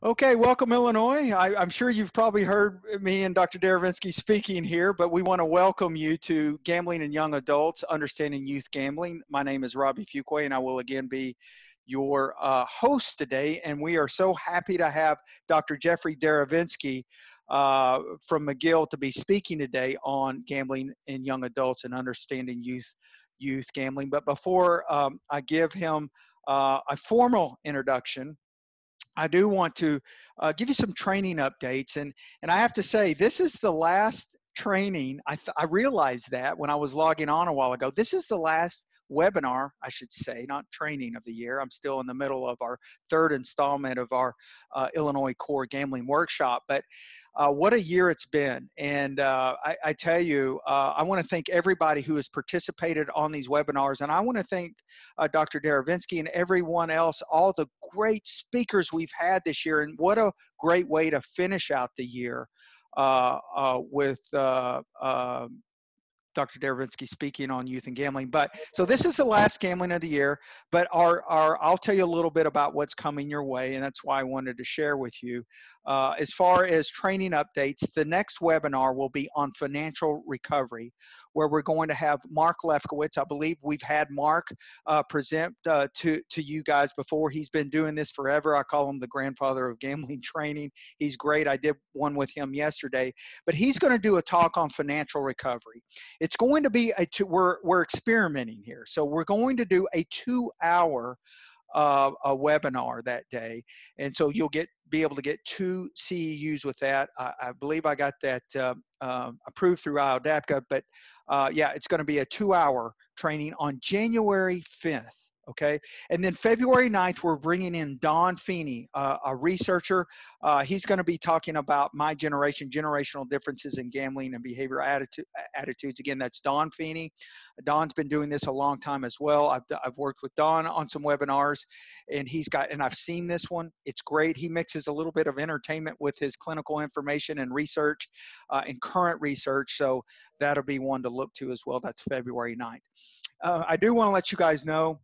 Okay, welcome Illinois. I, am sure you've probably heard me and Dr. Derevensky speaking here, but we want to welcome you to Gambling and Young Adults, Understanding Youth Gambling. My name is Robbie Fuquay, and I will again be your uh, host today. And we are so happy to have Dr. Jeffrey Derevensky uh, from McGill to be speaking today on gambling in young adults and understanding youth youth gambling. But before um, I give him uh, a formal introduction, I do want to uh, give you some training updates. And, and I have to say, this is the last training. I, th- I realized that when I was logging on a while ago. This is the last webinar, I should say, not training of the year. I'm still in the middle of our third installment of our uh, Illinois Core Gambling Workshop. But uh, what a year it's been. And uh, I, I, tell you, uh, I want to thank everybody who has participated on these webinars. And I want to thank uh, Dr. Derevensky and everyone else, all the great speakers we've had this year. And what a great way to finish out the year. Uh, uh, with uh, um, Dr. Derevensky speaking on youth and gambling. But so this is the last gambling of the year, but our, our I'll tell you a little bit about what's coming your way, and that's why I wanted to share with you. Uh, as far as training updates, the next webinar will be on financial recovery, where we're going to have Mark Lefkowitz. I believe we've had Mark uh, present uh, to, to you guys before. He's been doing this forever. I call him the grandfather of gambling training. He's great. I did one with him yesterday, but he's going to do a talk on financial recovery. It's going to be a two, we're, we're experimenting here. So we're going to do a two hour uh, a webinar that day. And so you'll get be able to get two CEUs with that. I, I believe I got that uh, uh, approved through IODAPCA, but uh, yeah, it's going to be a two-hour training on January 5th okay? And then February 9th, we're bringing in Don Feeney, uh, a researcher. Uh, he's going to be talking about my generation, generational differences in gambling and behavior attitude, attitudes. Again, that's Don Feeney. Don's been doing this a long time as well. I've, I've worked with Don on some webinars, and he's got, and I've seen this one. It's great. He mixes a little bit of entertainment with his clinical information and research uh, and current research. So that'll be one to look to as well. That's February 9th. Uh, I do want to let you guys know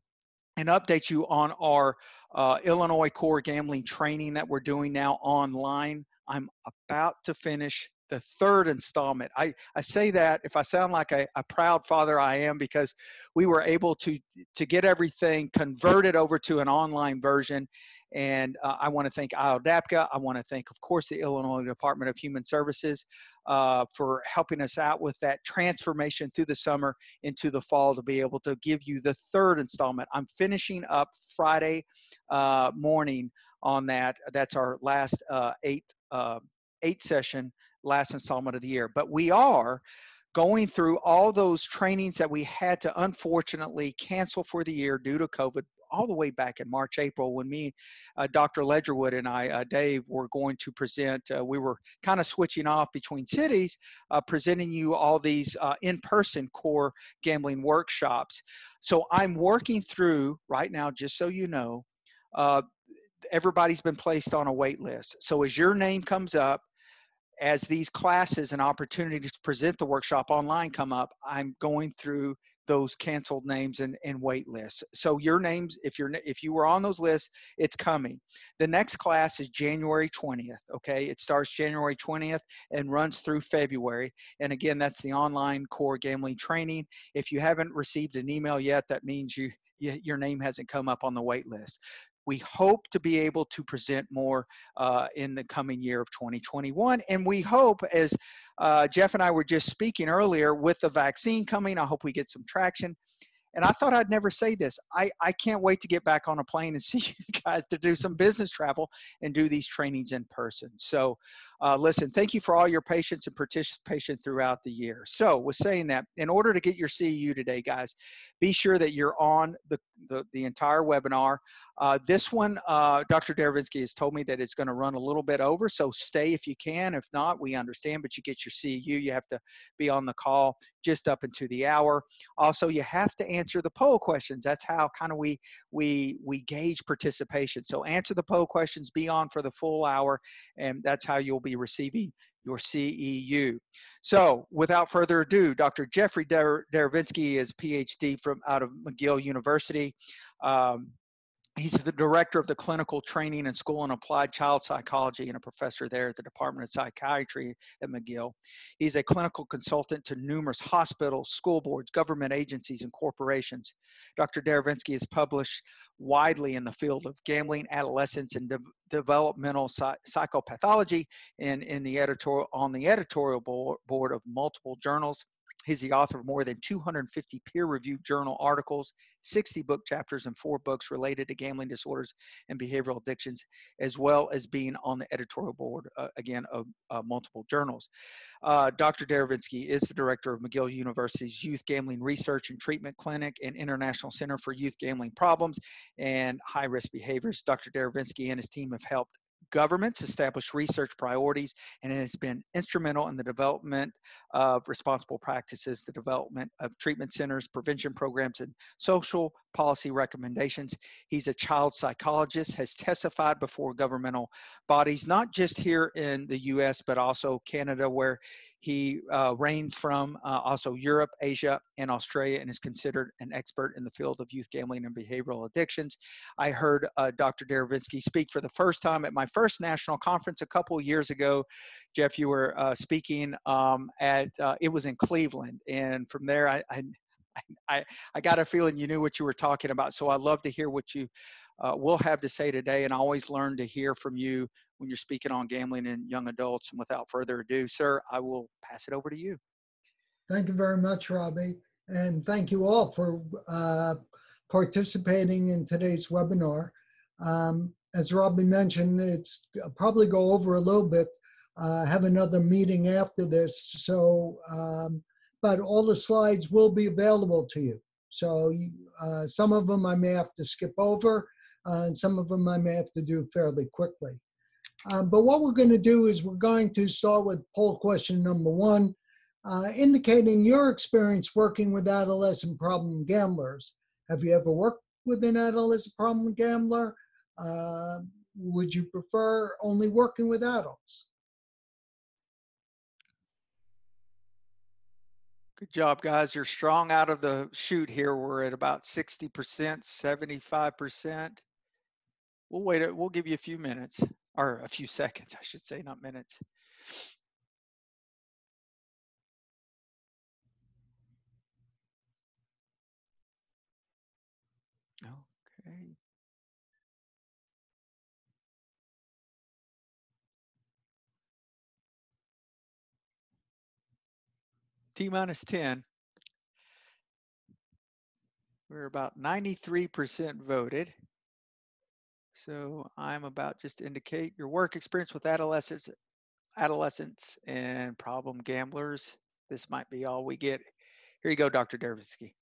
and update you on our uh, Illinois core gambling training that we're doing now online. I'm about to finish the third installment. I, I say that if I sound like a, a proud father, I am because we were able to to get everything converted over to an online version. And uh, I want to thank IODAPCA. I want to thank, of course, the Illinois Department of Human Services uh, for helping us out with that transformation through the summer into the fall to be able to give you the third installment. I'm finishing up Friday uh, morning on that. That's our last uh, eight uh, eight session last installment of the year. But we are going through all those trainings that we had to unfortunately cancel for the year due to COVID all the way back in March, April, when me, uh, Dr. Ledgerwood, and I, uh, Dave, were going to present. Uh, we were kind of switching off between cities, uh, presenting you all these uh, in person core gambling workshops. So I'm working through right now, just so you know, uh, everybody's been placed on a wait list. So as your name comes up, as these classes and opportunities to present the workshop online come up, I'm going through those canceled names and, and wait lists. So your names, if you're if you were on those lists, it's coming. The next class is January 20th. Okay, it starts January 20th and runs through February. And again, that's the online core gambling training. If you haven't received an email yet, that means you your name hasn't come up on the wait list. We hope to be able to present more uh, in the coming year of 2021. And we hope, as uh, Jeff and I were just speaking earlier, with the vaccine coming, I hope we get some traction. And I thought I'd never say this. I, I can't wait to get back on a plane and see you guys to do some business travel and do these trainings in person. So uh, listen, thank you for all your patience and participation throughout the year. So, with saying that, in order to get your CEU today, guys, be sure that you're on the, the, the entire webinar. Uh, this one, uh, Dr. Derevensky has told me that it's going to run a little bit over, so stay if you can. If not, we understand, but you get your CEU. You have to be on the call just up into the hour. Also, you have to answer the poll questions. That's how kind of we we we gauge participation. So answer the poll questions, be on for the full hour, and that's how you'll be receiving your CEU. So without further ado, Dr. Jeffrey Dar- Derevensky is PhD from out of McGill University. Um, He's the director of the clinical training and school and applied child psychology and a professor there at the Department of Psychiatry at McGill. He's a clinical consultant to numerous hospitals, school boards, government agencies, and corporations. Dr. Derevensky has published widely in the field of gambling, adolescence, and de developmental psychopathology and in the editorial on the editorial board of multiple journals. He's the author of more than 250 peer reviewed journal articles, 60 book chapters, and four books related to gambling disorders and behavioral addictions, as well as being on the editorial board, uh, again, of uh, multiple journals. Uh, Dr. Derevensky is the director of McGill University's Youth Gambling Research and Treatment Clinic and International Center for Youth Gambling Problems and High Risk Behaviors. Dr. Derevensky and his team have helped governments established research priorities and it has been instrumental in the development of responsible practices, the development of treatment centers, prevention programs, and social policy recommendations. He's a child psychologist, has testified before governmental bodies, not just here in the US, but also Canada, where he uh, reigns from uh, also Europe, Asia, and Australia, and is considered an expert in the field of youth gambling and behavioral addictions. I heard uh, Dr. Derevensky speak for the first time at my first national conference a couple years ago. Jeff, you were uh, speaking um, at, uh, it was in Cleveland, and from there I, I I, I got a feeling you knew what you were talking about. So I love to hear what you uh, will have to say today, and I always learn to hear from you when you're speaking on gambling and young adults. And without further ado, sir, I will pass it over to you. Thank you very much, Robbie. And thank you all for uh, participating in today's webinar. Um, as Robbie mentioned, it's I'll probably go over a little bit, uh, have another meeting after this. So, um, but all the slides will be available to you. So uh, some of them I may have to skip over, uh, and some of them I may have to do fairly quickly. Um, but what we're going to do is we're going to start with poll question number one, uh, indicating your experience working with adolescent problem gamblers. Have you ever worked with an adolescent problem gambler? Uh, would you prefer only working with adults? Good job, guys. You're strong out of the shoot here. We're at about 60%, 75%. We'll wait. We'll give you a few minutes or a few seconds, I should say, not minutes. T minus 10. We're about 93% voted. So I'm about just to indicate your work experience with adolescents, adolescents and problem gamblers. This might be all we get. Here you go, Dr. Derevensky.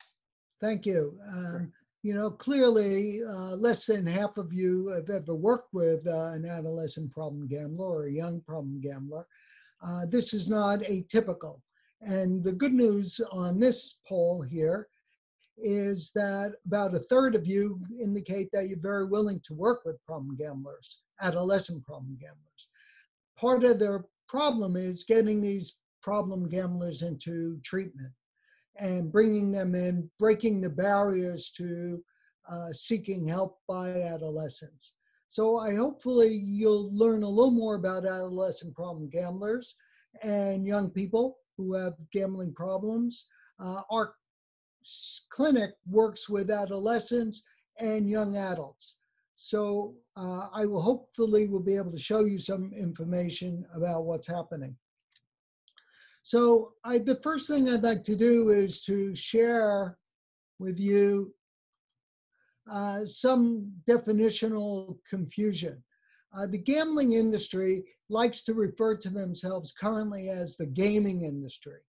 Thank you. Um, you know, clearly, uh, less than half of you have ever worked with uh, an adolescent problem gambler or a young problem gambler. Uh, this is not atypical. And the good news on this poll here is that about a third of you indicate that you're very willing to work with problem gamblers, adolescent problem gamblers. Part of their problem is getting these problem gamblers into treatment and bringing them in, breaking the barriers to uh, seeking help by adolescents. So I hopefully you'll learn a little more about adolescent problem gamblers and young people who have gambling problems. Uh, our clinic works with adolescents and young adults. So uh, I will hopefully will be able to show you some information about what's happening. So I, the first thing I'd like to do is to share with you uh, some definitional confusion. Uh, the gambling industry likes to refer to themselves currently as the gaming industry.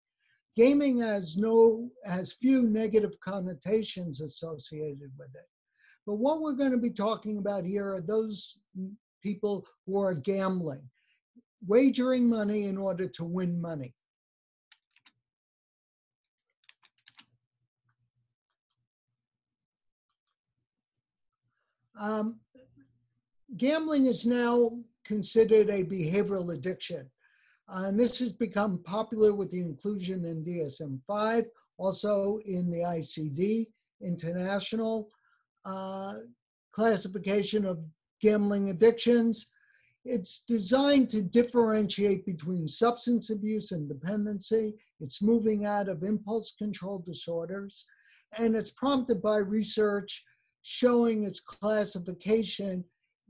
Gaming has no has few negative connotations associated with it. But what we're going to be talking about here are those people who are gambling, wagering money in order to win money. Um, gambling is now considered a behavioral addiction. Uh, and this has become popular with the inclusion in DSM-5, also in the ICD International. Uh, classification of gambling addictions. It's designed to differentiate between substance abuse and dependency. It's moving out of impulse control disorders. And it's prompted by research showing its classification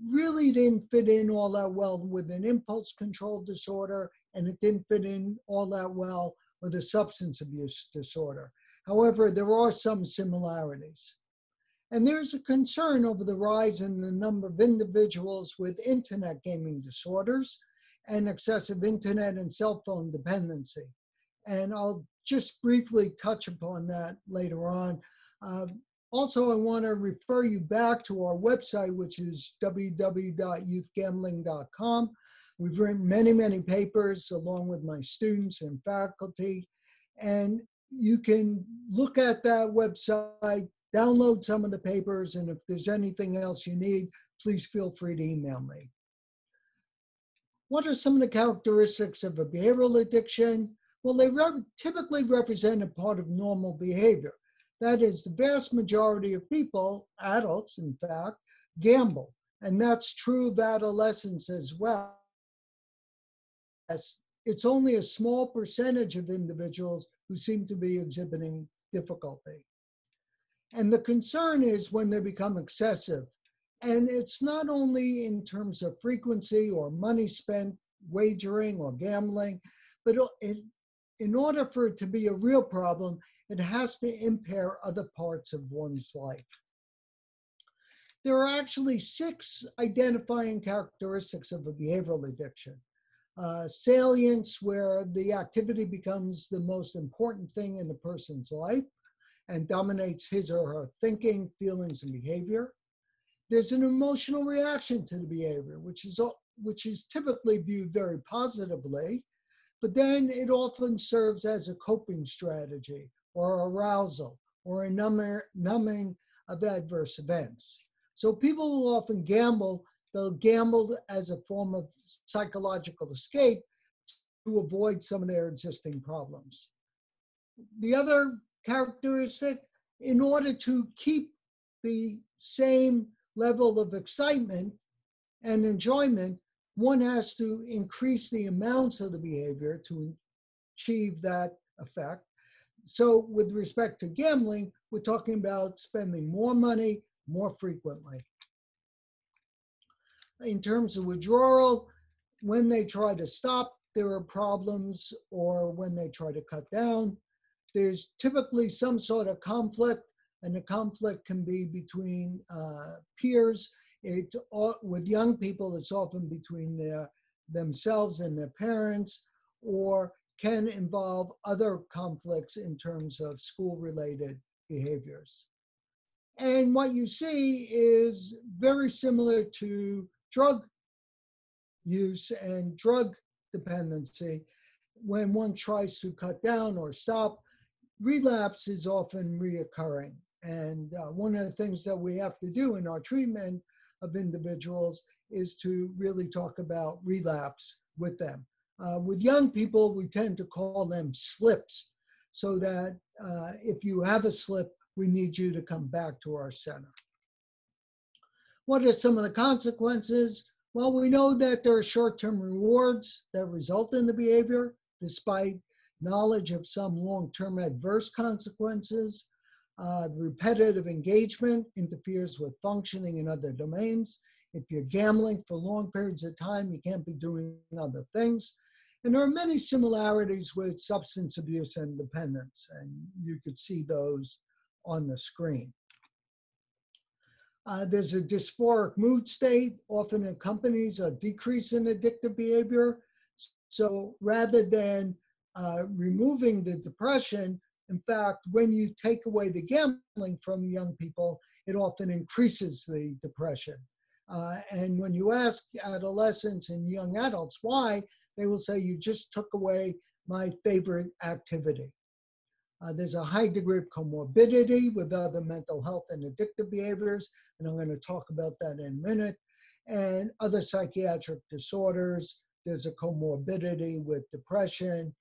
really didn't fit in all that well with an impulse control disorder, and it didn't fit in all that well with a substance abuse disorder. However, there are some similarities. And there's a concern over the rise in the number of individuals with internet gaming disorders and excessive internet and cell phone dependency. And I'll just briefly touch upon that later on. Um, also, I want to refer you back to our website, which is www.youthgambling.com. We've written many, many papers along with my students and faculty. And you can look at that website, download some of the papers, and if there's anything else you need, please feel free to email me. What are some of the characteristics of a behavioral addiction? Well, they re typically represent a part of normal behavior. That is, the vast majority of people, adults in fact, gamble. And that's true of adolescents as well. It's only a small percentage of individuals who seem to be exhibiting difficulty. And the concern is when they become excessive. And it's not only in terms of frequency or money spent wagering or gambling, but it, in order for it to be a real problem, it has to impair other parts of one's life. There are actually six identifying characteristics of a behavioral addiction uh, salience where the activity becomes the most important thing in a person's life and dominates his or her thinking, feelings, and behavior. There's an emotional reaction to the behavior, which is, which is typically viewed very positively, but then it often serves as a coping strategy or arousal or a numbing of adverse events. So people will often gamble They'll gamble as a form of psychological escape to avoid some of their existing problems. The other characteristic, in order to keep the same level of excitement and enjoyment, one has to increase the amounts of the behavior to achieve that effect. So, with respect to gambling, we're talking about spending more money more frequently in terms of withdrawal, when they try to stop, there are problems, or when they try to cut down, there's typically some sort of conflict, and the conflict can be between uh, peers. It, with young people, it's often between their, themselves and their parents, or can involve other conflicts in terms of school related behaviors. And what you see is very similar to drug use and drug dependency, when one tries to cut down or stop, relapse is often reoccurring. And uh, one of the things that we have to do in our treatment of individuals is to really talk about relapse with them. Uh, with young people, we tend to call them slips, so that uh, if you have a slip, we need you to come back to our center. What are some of the consequences? Well, we know that there are short term rewards that result in the behavior, despite knowledge of some long term adverse consequences. Uh, repetitive engagement interferes with functioning in other domains. If you're gambling for long periods of time, you can't be doing other things. And there are many similarities with substance abuse and dependence, and you could see those on the screen. Uh, there's a dysphoric mood state, often accompanies a decrease in addictive behavior. So rather than uh, removing the depression, in fact, when you take away the gambling from young people, it often increases the depression. Uh, and when you ask adolescents and young adults why, they will say, You just took away my favorite activity. Uh, there's a high degree of comorbidity with other mental health and addictive behaviors, and I'm going to talk about that in a minute. And other psychiatric disorders, there's a comorbidity with depression,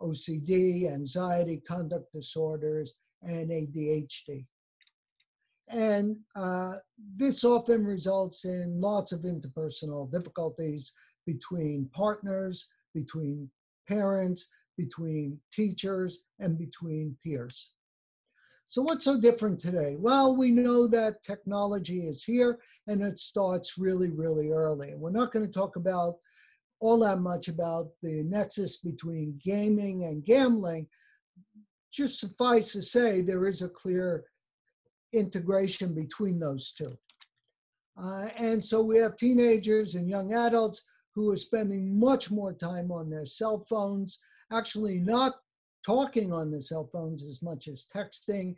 OCD, anxiety, conduct disorders, and ADHD. And uh, this often results in lots of interpersonal difficulties between partners, between parents, between teachers, and between peers. So what's so different today? Well, we know that technology is here and it starts really, really early. We're not going to talk about all that much about the nexus between gaming and gambling. Just suffice to say, there is a clear integration between those two. Uh, and so we have teenagers and young adults who are spending much more time on their cell phones, actually not talking on the cell phones as much as texting,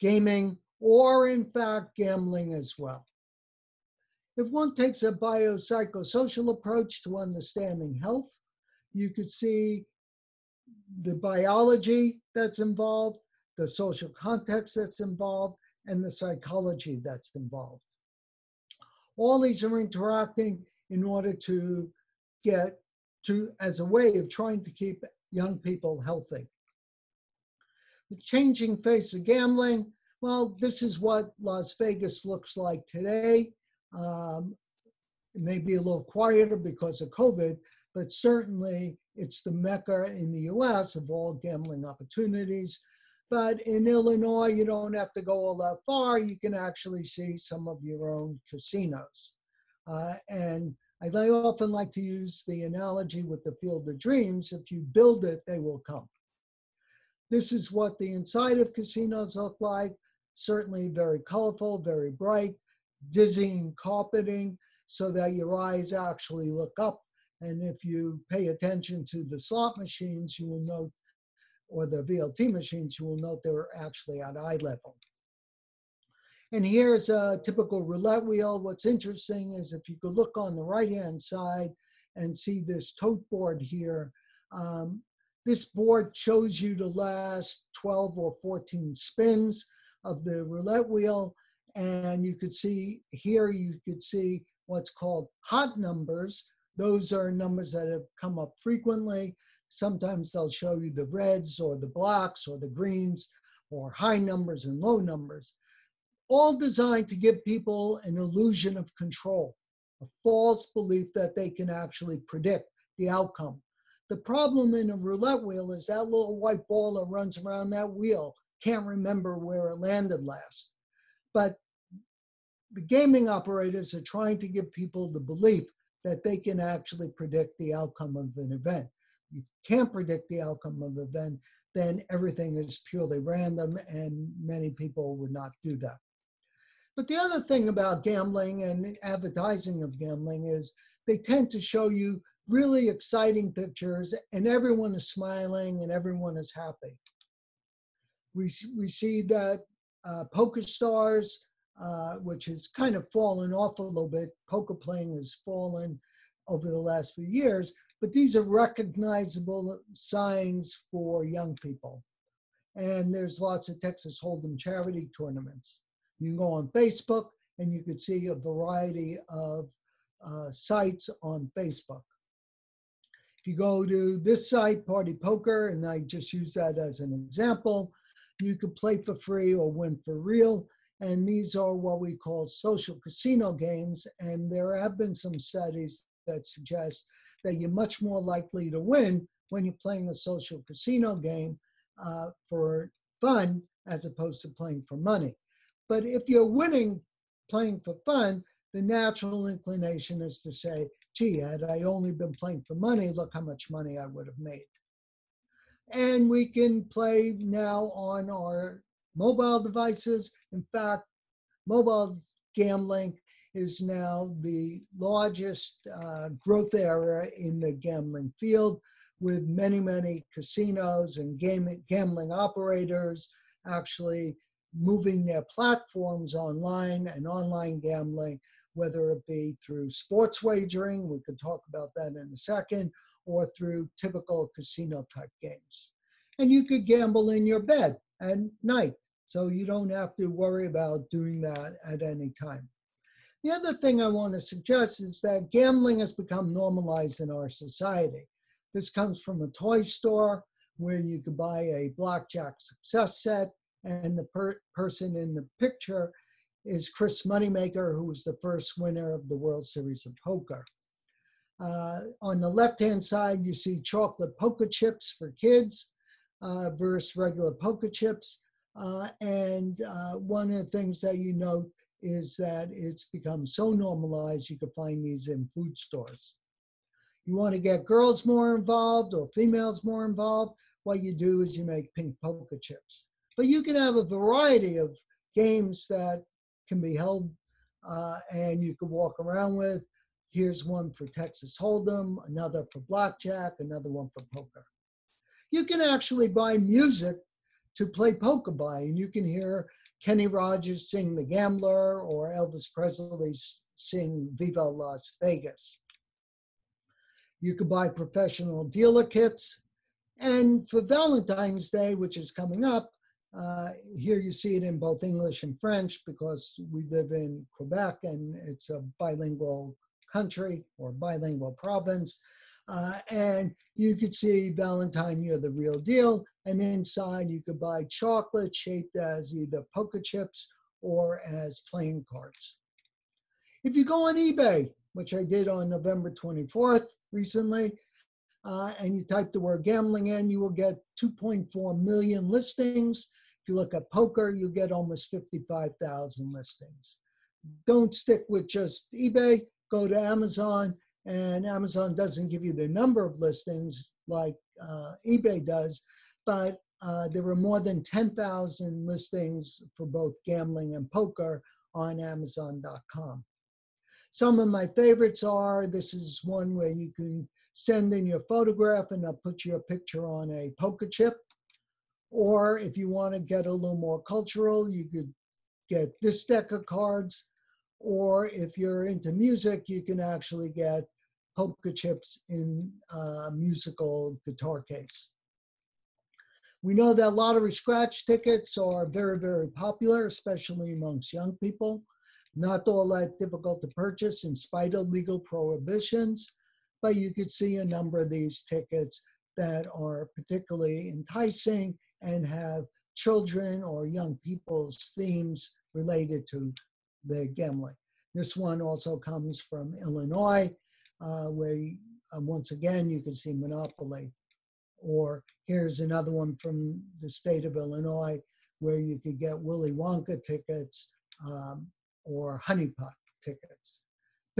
gaming, or in fact, gambling as well. If one takes a biopsychosocial approach to understanding health, you could see the biology that's involved, the social context that's involved, and the psychology that's involved. All these are interacting in order to get to, as a way of trying to keep young people healthy. The changing face of gambling, well, this is what Las Vegas looks like today. Um, it may be a little quieter because of COVID, but certainly it's the mecca in the US of all gambling opportunities. But in Illinois, you don't have to go all that far. You can actually see some of your own casinos. Uh, and I often like to use the analogy with the Field of Dreams. If you build it, they will come. This is what the inside of casinos look like. Certainly very colorful, very bright, dizzying carpeting so that your eyes actually look up. And if you pay attention to the slot machines, you will note, or the VLT machines, you will note they're actually at eye level. And here's a typical roulette wheel. What's interesting is if you could look on the right-hand side and see this tote board here, um, this board shows you the last 12 or 14 spins of the roulette wheel. And you could see here, you could see what's called hot numbers. Those are numbers that have come up frequently. Sometimes they'll show you the reds or the blacks or the greens or high numbers and low numbers all designed to give people an illusion of control, a false belief that they can actually predict the outcome. The problem in a roulette wheel is that little white ball that runs around that wheel can't remember where it landed last. But the gaming operators are trying to give people the belief that they can actually predict the outcome of an event. You can't predict the outcome of an event, then everything is purely random, and many people would not do that. But the other thing about gambling and advertising of gambling is they tend to show you really exciting pictures and everyone is smiling and everyone is happy. We, we see that uh, poker stars, uh, which has kind of fallen off a little bit, poker playing has fallen over the last few years, but these are recognizable signs for young people. And there's lots of Texas Hold'em charity tournaments. You can go on Facebook and you could see a variety of uh, sites on Facebook. If you go to this site, Party Poker, and I just use that as an example, you could play for free or win for real. And these are what we call social casino games. And there have been some studies that suggest that you're much more likely to win when you're playing a social casino game uh, for fun as opposed to playing for money. But if you're winning playing for fun, the natural inclination is to say, gee, had I only been playing for money, look how much money I would have made. And we can play now on our mobile devices. In fact, mobile gambling is now the largest uh, growth area in the gambling field with many, many casinos and gaming, gambling operators actually moving their platforms online and online gambling, whether it be through sports wagering, we could talk about that in a second, or through typical casino type games. And you could gamble in your bed at night, so you don't have to worry about doing that at any time. The other thing I want to suggest is that gambling has become normalized in our society. This comes from a toy store where you could buy a blackjack success set And the per- person in the picture is Chris Moneymaker, who was the first winner of the World Series of Poker. Uh, on the left-hand side, you see chocolate poker chips for kids uh, versus regular poker chips. Uh, and uh, one of the things that you note is that it's become so normalized you can find these in food stores. You want to get girls more involved or females more involved, what you do is you make pink poker chips. But you can have a variety of games that can be held uh, and you can walk around with. Here's one for Texas Hold'em, another for blackjack, another one for poker. You can actually buy music to play poker by, and you can hear Kenny Rogers sing The Gambler or Elvis Presley sing Viva Las Vegas. You could buy professional dealer kits. And for Valentine's Day, which is coming up, uh, here you see it in both English and French because we live in Quebec and it's a bilingual country or bilingual province. Uh, and you could see Valentine, you're the real deal. And inside you could buy chocolate shaped as either poker chips or as playing cards. If you go on eBay, which I did on November 24th recently, uh, and you type the word gambling in, you will get 2.4 million listings. If you look at poker, you get almost 55,000 listings. Don't stick with just eBay, go to Amazon, and Amazon doesn't give you the number of listings like uh, eBay does, but uh, there were more than 10,000 listings for both gambling and poker on Amazon.com. Some of my favorites are this is one where you can send in your photograph and I'll put your picture on a poker chip. Or if you want to get a little more cultural, you could get this deck of cards. Or if you're into music, you can actually get poker chips in a musical guitar case. We know that lottery scratch tickets are very, very popular, especially amongst young people not all that difficult to purchase in spite of legal prohibitions, but you could see a number of these tickets that are particularly enticing and have children or young people's themes related to the gambling. This one also comes from Illinois, uh, where uh, once again you can see Monopoly. Or here's another one from the state of Illinois, where you could get Willy Wonka tickets um, or honeypot tickets.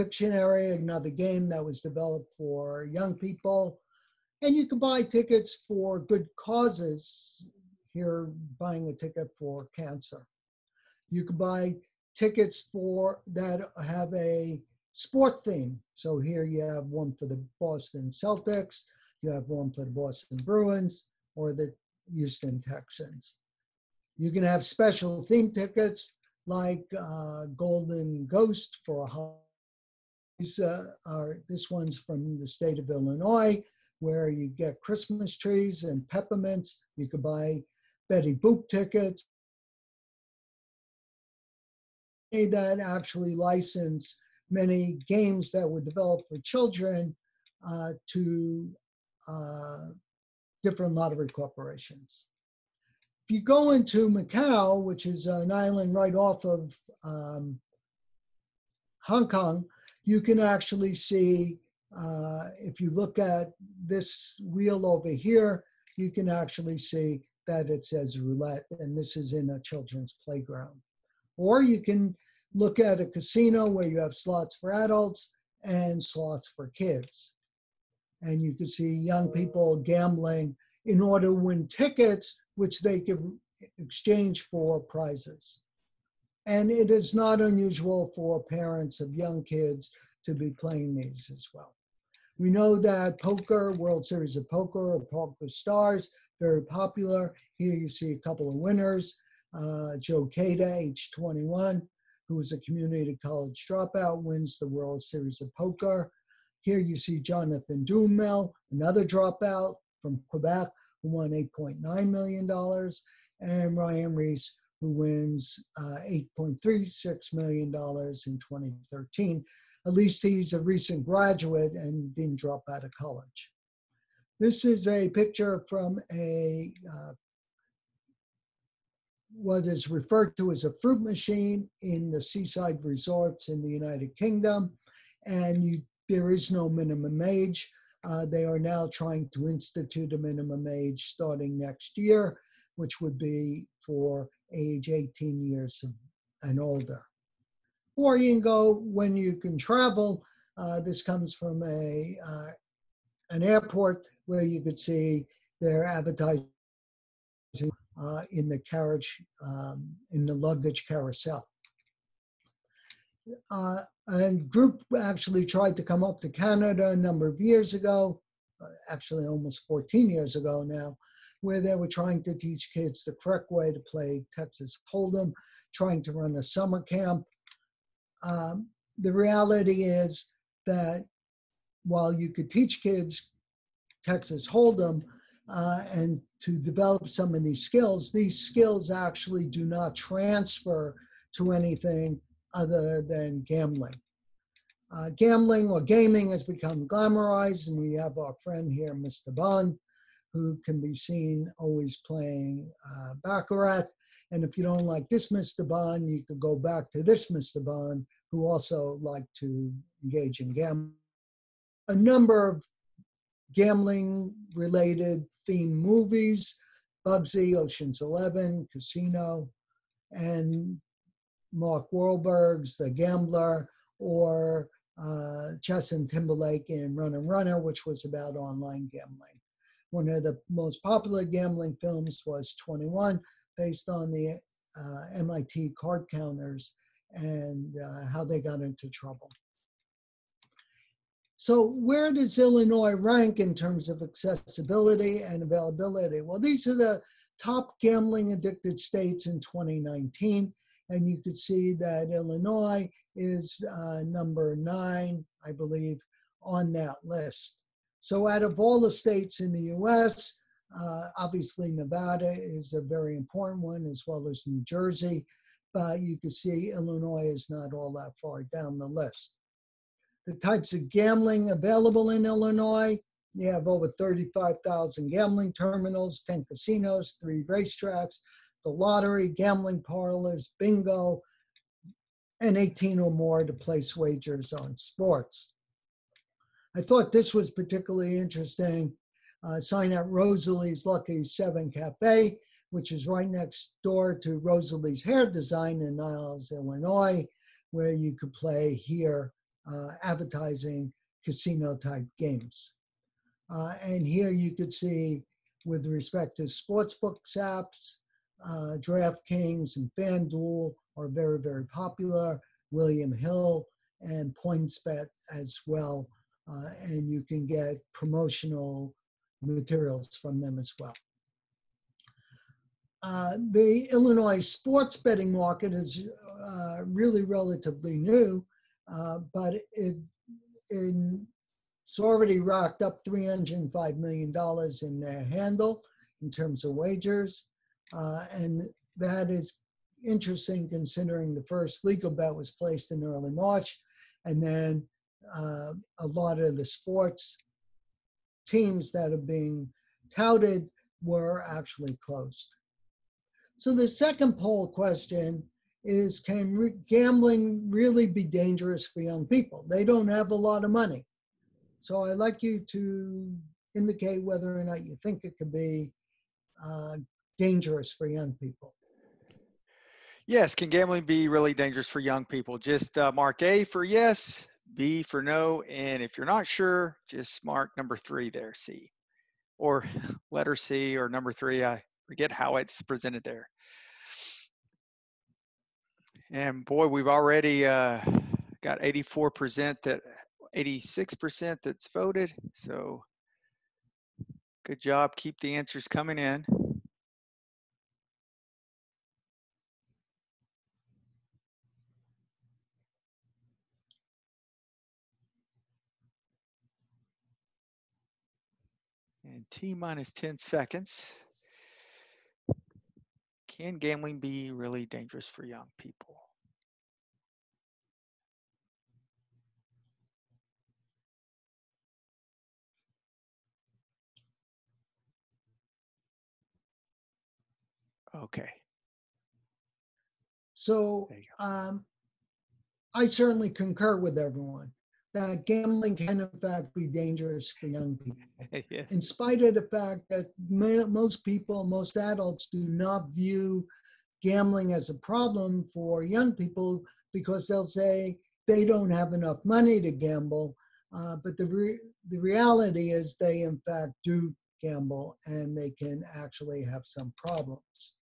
Pictionary, another game that was developed for young people. And you can buy tickets for good causes. Here, buying a ticket for cancer. You can buy tickets for that have a sport theme. So here you have one for the Boston Celtics, you have one for the Boston Bruins, or the Houston Texans. You can have special theme tickets like uh, Golden Ghost for a these uh, are this one's from the state of Illinois, where you get Christmas trees and peppermints. You could buy Betty Boop tickets. That actually license many games that were developed for children uh, to uh, different lottery corporations if you go into Macau, which is an island right off of um, Hong Kong, you can actually see, uh, if you look at this wheel over here, you can actually see that it says roulette, and this is in a children's playground. Or you can look at a casino where you have slots for adults and slots for kids. And you can see young people gambling in order to win tickets which they can exchange for prizes. And it is not unusual for parents of young kids to be playing these as well. We know that poker, World Series of Poker, or Poker Stars, very popular. Here you see a couple of winners. Uh, Joe Cada, age 21, who is a community college dropout, wins the World Series of Poker. Here you see Jonathan Duhamel, another dropout from Quebec, who won $8.9 million, and Ryan Riess, who wins uh, $8.36 million in 2013. At least he's a recent graduate and didn't drop out of college. This is a picture from a uh, what is referred to as a fruit machine in the seaside resorts in the United Kingdom, and you, there is no minimum age. Uh, they are now trying to institute a minimum age starting next year, which would be for age 18 years and older. Or you can go when you can travel. Uh, this comes from a uh, an airport where you could see their advertising uh, in the carriage, um, in the luggage carousel. Uh, a group actually tried to come up to Canada a number of years ago, uh, actually almost 14 years ago now, where they were trying to teach kids the correct way to play Texas Hold'em, trying to run a summer camp. Um, the reality is that while you could teach kids Texas Hold'em, uh, and to develop some of these skills, these skills actually do not transfer to anything other than gambling. Uh, gambling or gaming has become glamorized, and we have our friend here, Mr. Bond, who can be seen always playing uh, Baccarat. And if you don't like this Mr. Bond, you could go back to this Mr. Bond, who also liked to engage in gambling. A number of gambling related themed movies Bugsy, Ocean's Eleven, Casino, and Mark Wahlberg's The Gambler, or uh, Justin Timberlake in Run and Runner, which was about online gambling. One of the most popular gambling films was 21, based on the uh, MIT card counters and uh, how they got into trouble. So where does Illinois rank in terms of accessibility and availability? Well, these are the top gambling addicted states in 2019. And you could see that Illinois is uh, number nine, I believe, on that list. So out of all the states in the US, uh, obviously Nevada is a very important one, as well as New Jersey. But you can see Illinois is not all that far down the list the types of gambling available in Illinois. You have over 35,000 gambling terminals, 10 casinos, three racetracks, the lottery, gambling parlors, bingo, and 18 or more to place wagers on sports. I thought this was particularly interesting. Uh, sign at Rosalie's Lucky Seven Cafe, which is right next door to Rosalie's Hair Design in Niles, Illinois, where you could play here uh, advertising casino type games. Uh, and here you could see with respect to sportsbook apps, uh, DraftKings and FanDuel are very, very popular. William Hill and PointsBet as well. Uh, and you can get promotional materials from them as well. Uh, the Illinois sports betting market is uh, really relatively new. Uh, but it, in, it's already racked up $305 million in their handle in terms of wagers. Uh, and that is interesting considering the first legal bet was placed in early March. And then uh, a lot of the sports teams that are being touted were actually closed. So the second poll question is can re- gambling really be dangerous for young people? They don't have a lot of money. So I'd like you to indicate whether or not you think it could be uh, dangerous for young people. Yes, can gambling be really dangerous for young people? Just uh, mark A for yes, B for no, and if you're not sure, just mark number three there, C, or letter C or number three. I forget how it's presented there. And boy, we've already uh, got 84% that 86% that's voted. So good job. Keep the answers coming in. And T minus 10 seconds. Can gambling be really dangerous for young people? Okay. So um, I certainly concur with everyone that gambling can in fact be dangerous for young people. yes. In spite of the fact that ma- most people, most adults do not view gambling as a problem for young people because they'll say they don't have enough money to gamble. Uh, but the, re- the reality is they in fact do gamble and they can actually have some problems.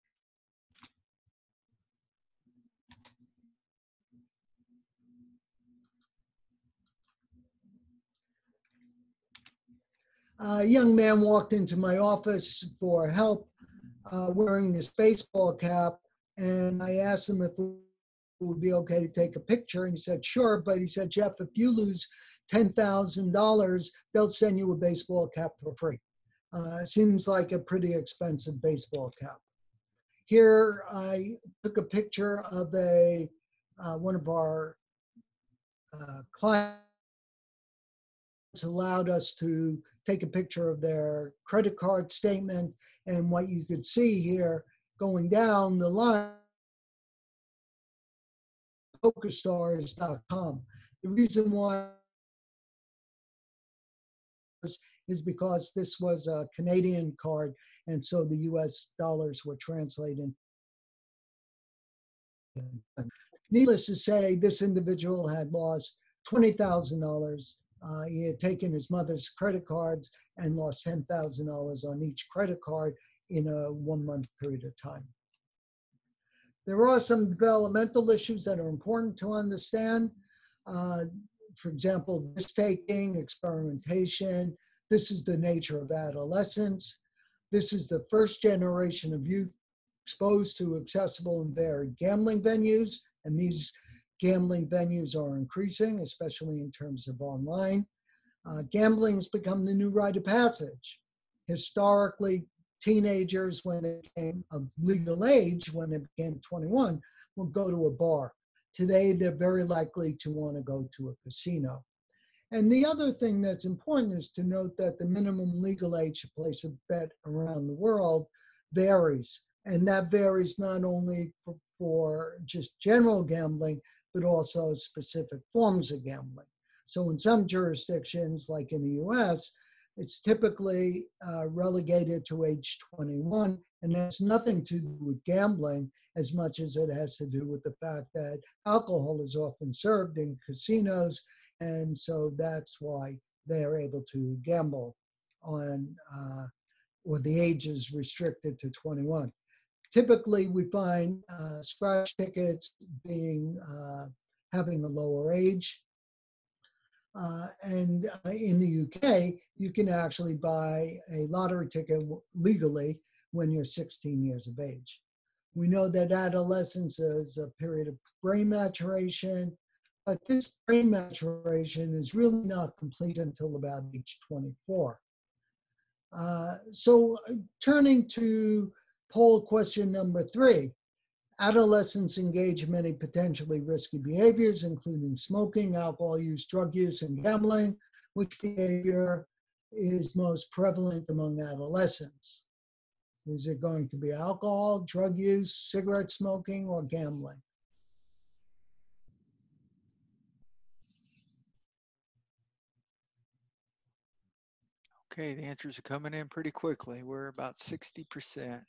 A young man walked into my office for help uh, wearing this baseball cap. And I asked him if it would be okay to take a picture. And he said, sure. But he said, Jeff, if you lose $10,000, they'll send you a baseball cap for free. Uh, seems like a pretty expensive baseball cap. Here, I took a picture of a uh, one of our uh, clients allowed us to take a picture of their credit card statement and what you could see here going down the line. Pokerstars.com the reason why is because this was a Canadian card and so the US dollars were translated. Needless to say this individual had lost $20,000 uh, he had taken his mother's credit cards and lost $10,000 on each credit card in a one month period of time. There are some developmental issues that are important to understand. Uh, for example, risk taking, experimentation. This is the nature of adolescence. This is the first generation of youth exposed to accessible and varied gambling venues, and these Gambling venues are increasing, especially in terms of online. Uh, gambling has become the new rite of passage. Historically, teenagers, when it came of legal age, when they became 21, would go to a bar. Today, they're very likely to want to go to a casino. And the other thing that's important is to note that the minimum legal age to place a bet around the world varies. And that varies not only for, for just general gambling, but also specific forms of gambling. So in some jurisdictions, like in the US, it's typically uh, relegated to age 21 and has nothing to do with gambling as much as it has to do with the fact that alcohol is often served in casinos and so that's why they are able to gamble on uh, or the age is restricted to 21 typically we find uh, scratch tickets being uh, having a lower age. Uh, and uh, in the UK, you can actually buy a lottery ticket legally when you're 16 years of age. We know that adolescence is a period of brain maturation, but this brain maturation is really not complete until about age 24. Uh, so uh, turning to poll question number three. Adolescents engage in many potentially risky behaviors, including smoking, alcohol use, drug use, and gambling. Which behavior is most prevalent among adolescents? Is it going to be alcohol, drug use, cigarette smoking, or gambling? Okay, the answers are coming in pretty quickly. We're about 60%.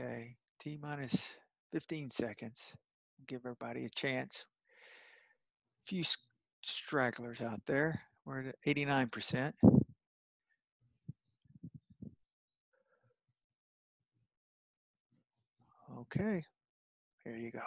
Okay, T minus 15 seconds. Give everybody a chance. A few stragglers out there. We're at 89%. Okay, here you go.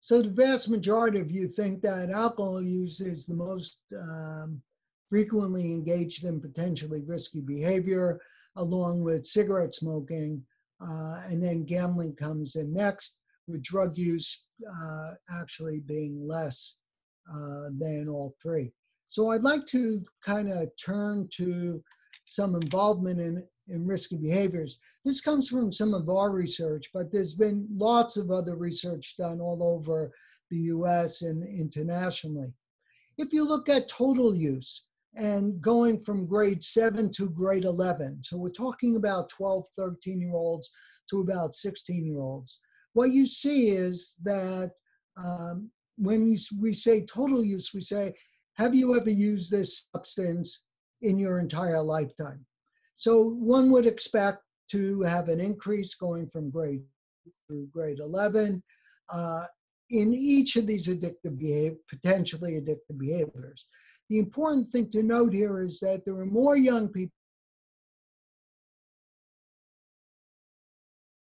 So the vast majority of you think that alcohol use is the most um, frequently engaged in potentially risky behavior, along with cigarette smoking, uh, and then gambling comes in next, with drug use uh, actually being less uh, than all three. So I'd like to kind of turn to some involvement in, in risky behaviors. This comes from some of our research, but there's been lots of other research done all over the US and internationally. If you look at total use and going from grade 7 to grade 11, so we're talking about 12, 13 year olds to about 16 year olds, what you see is that um, when we say total use, we say, have you ever used this substance in your entire lifetime? So one would expect to have an increase going from grade through grade 11 uh, in each of these addictive behavior, potentially addictive behaviors. The important thing to note here is that there are more young people.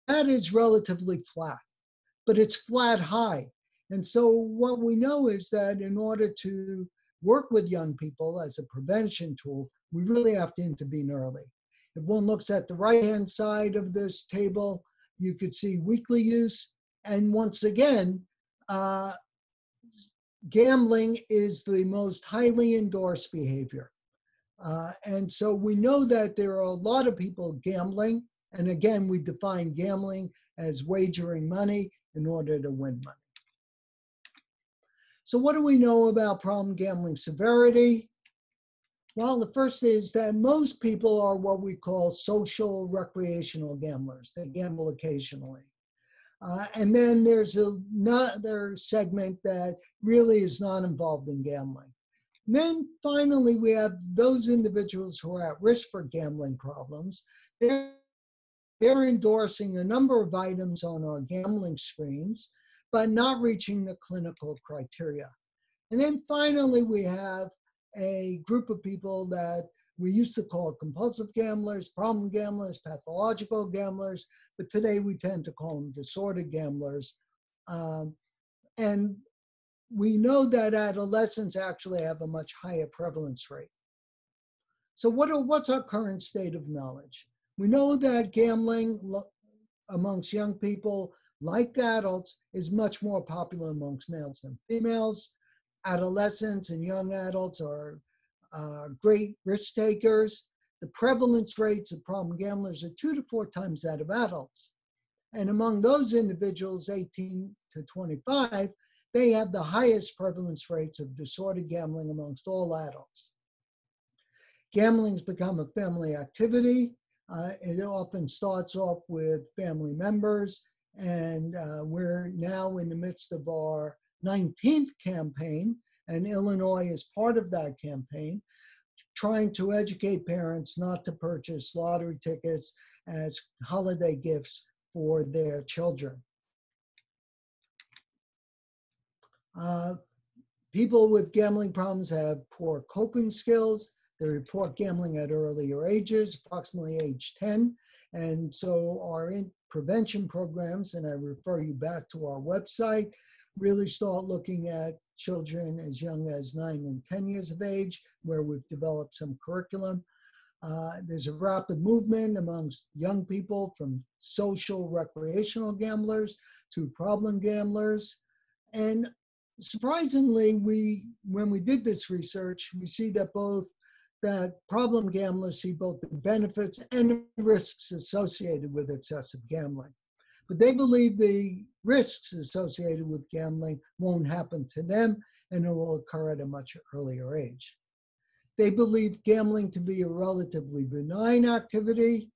That is relatively flat, but it's flat high. And so what we know is that in order to work with young people as a prevention tool, we really have to intervene early. If one looks at the right-hand side of this table, you could see weekly use. And once again, uh, gambling is the most highly endorsed behavior. Uh, and so we know that there are a lot of people gambling. And again, we define gambling as wagering money in order to win money. So what do we know about problem gambling severity? Well, the first is that most people are what we call social recreational gamblers. They gamble occasionally. Uh, and then there's another segment that really is not involved in gambling. And then finally, we have those individuals who are at risk for gambling problems. They're, they're endorsing a number of items on our gambling screens, but not reaching the clinical criteria. And then finally, we have a group of people that we used to call it compulsive gamblers, problem gamblers, pathological gamblers, but today we tend to call them disordered gamblers. Um, and we know that adolescents actually have a much higher prevalence rate. So what are, what's our current state of knowledge? We know that gambling amongst young people, like adults, is much more popular amongst males than females. Adolescents and young adults are uh, great risk takers. The prevalence rates of problem gamblers are two to four times that of adults. And among those individuals, 18 to 25, they have the highest prevalence rates of disordered gambling amongst all adults. Gambling's become a family activity. Uh, it often starts off with family members, and uh, we're now in the midst of our 19th campaign and Illinois is part of that campaign, trying to educate parents not to purchase lottery tickets as holiday gifts for their children. Uh, people with gambling problems have poor coping skills. They report gambling at earlier ages, approximately age 10. And so our prevention programs, and I refer you back to our website, really start looking at children as young as nine and 10 years of age, where we've developed some curriculum. Uh, there's a rapid movement amongst young people from social recreational gamblers to problem gamblers. And surprisingly, we when we did this research, we see that both that problem gamblers see both the benefits and the risks associated with excessive gambling. But they believe the risks associated with gambling won't happen to them and it will occur at a much earlier age. They believe gambling to be a relatively benign activity.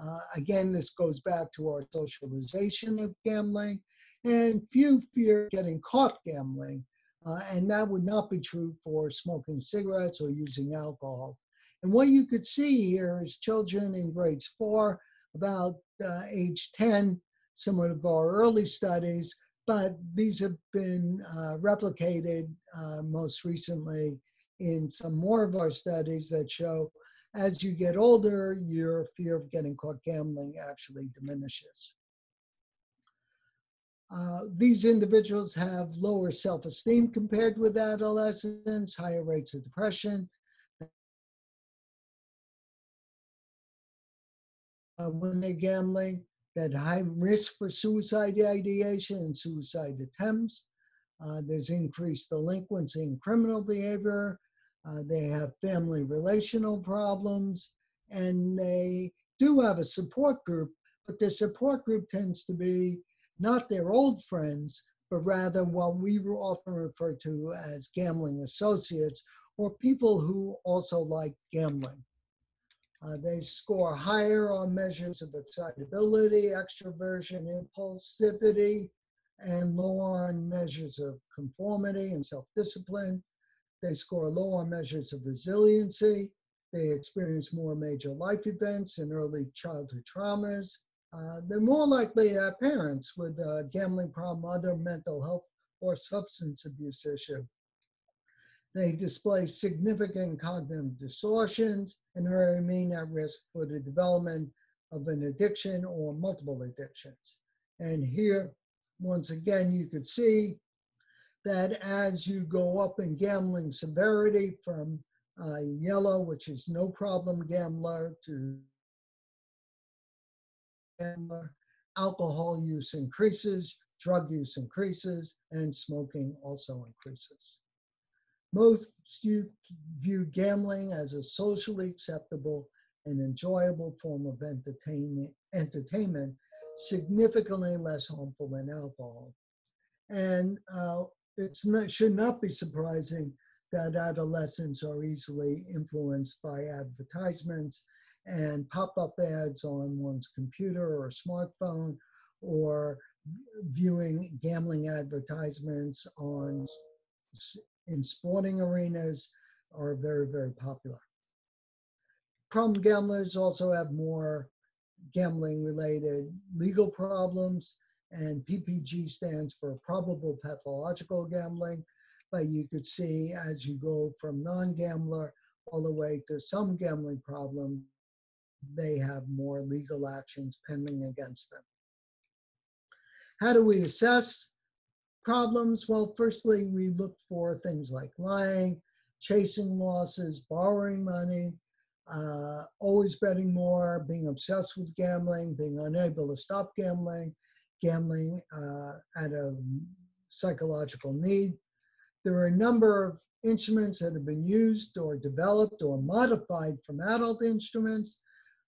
Uh, again, this goes back to our socialization of gambling, and few fear getting caught gambling. Uh, and that would not be true for smoking cigarettes or using alcohol. And what you could see here is children in grades four, about uh, age 10, similar of our early studies, but these have been uh, replicated uh, most recently in some more of our studies that show as you get older, your fear of getting caught gambling actually diminishes. Uh, these individuals have lower self-esteem compared with adolescents, higher rates of depression. Uh, when they're gambling, that high risk for suicide ideation and suicide attempts. Uh, there's increased delinquency and criminal behavior. Uh, they have family relational problems. and they do have a support group, but their support group tends to be not their old friends, but rather what we often refer to as gambling associates or people who also like gambling. Uh, they score higher on measures of excitability, extroversion, impulsivity, and lower on measures of conformity and self-discipline. They score lower on measures of resiliency. They experience more major life events and early childhood traumas. Uh, they're more likely to have parents with a gambling problem, other mental health or substance abuse issue. They display significant cognitive distortions and remain at risk for the development of an addiction or multiple addictions. And here, once again, you could see that as you go up in gambling severity from uh, yellow, which is no problem gambler, to gambler, alcohol use increases, drug use increases, and smoking also increases. Most youth view gambling as a socially acceptable and enjoyable form of entertainment, entertainment significantly less harmful than alcohol. And uh, it should not be surprising that adolescents are easily influenced by advertisements and pop-up ads on one's computer or smartphone or viewing gambling advertisements on in sporting arenas are very, very popular. Problem gamblers also have more gambling related legal problems and PPG stands for probable pathological gambling. But you could see as you go from non-gambler all the way to some gambling problem, they have more legal actions pending against them. How do we assess problems? Well, firstly, we look for things like lying, chasing losses, borrowing money, uh, always betting more, being obsessed with gambling, being unable to stop gambling, gambling uh, at a psychological need. There are a number of instruments that have been used or developed or modified from adult instruments.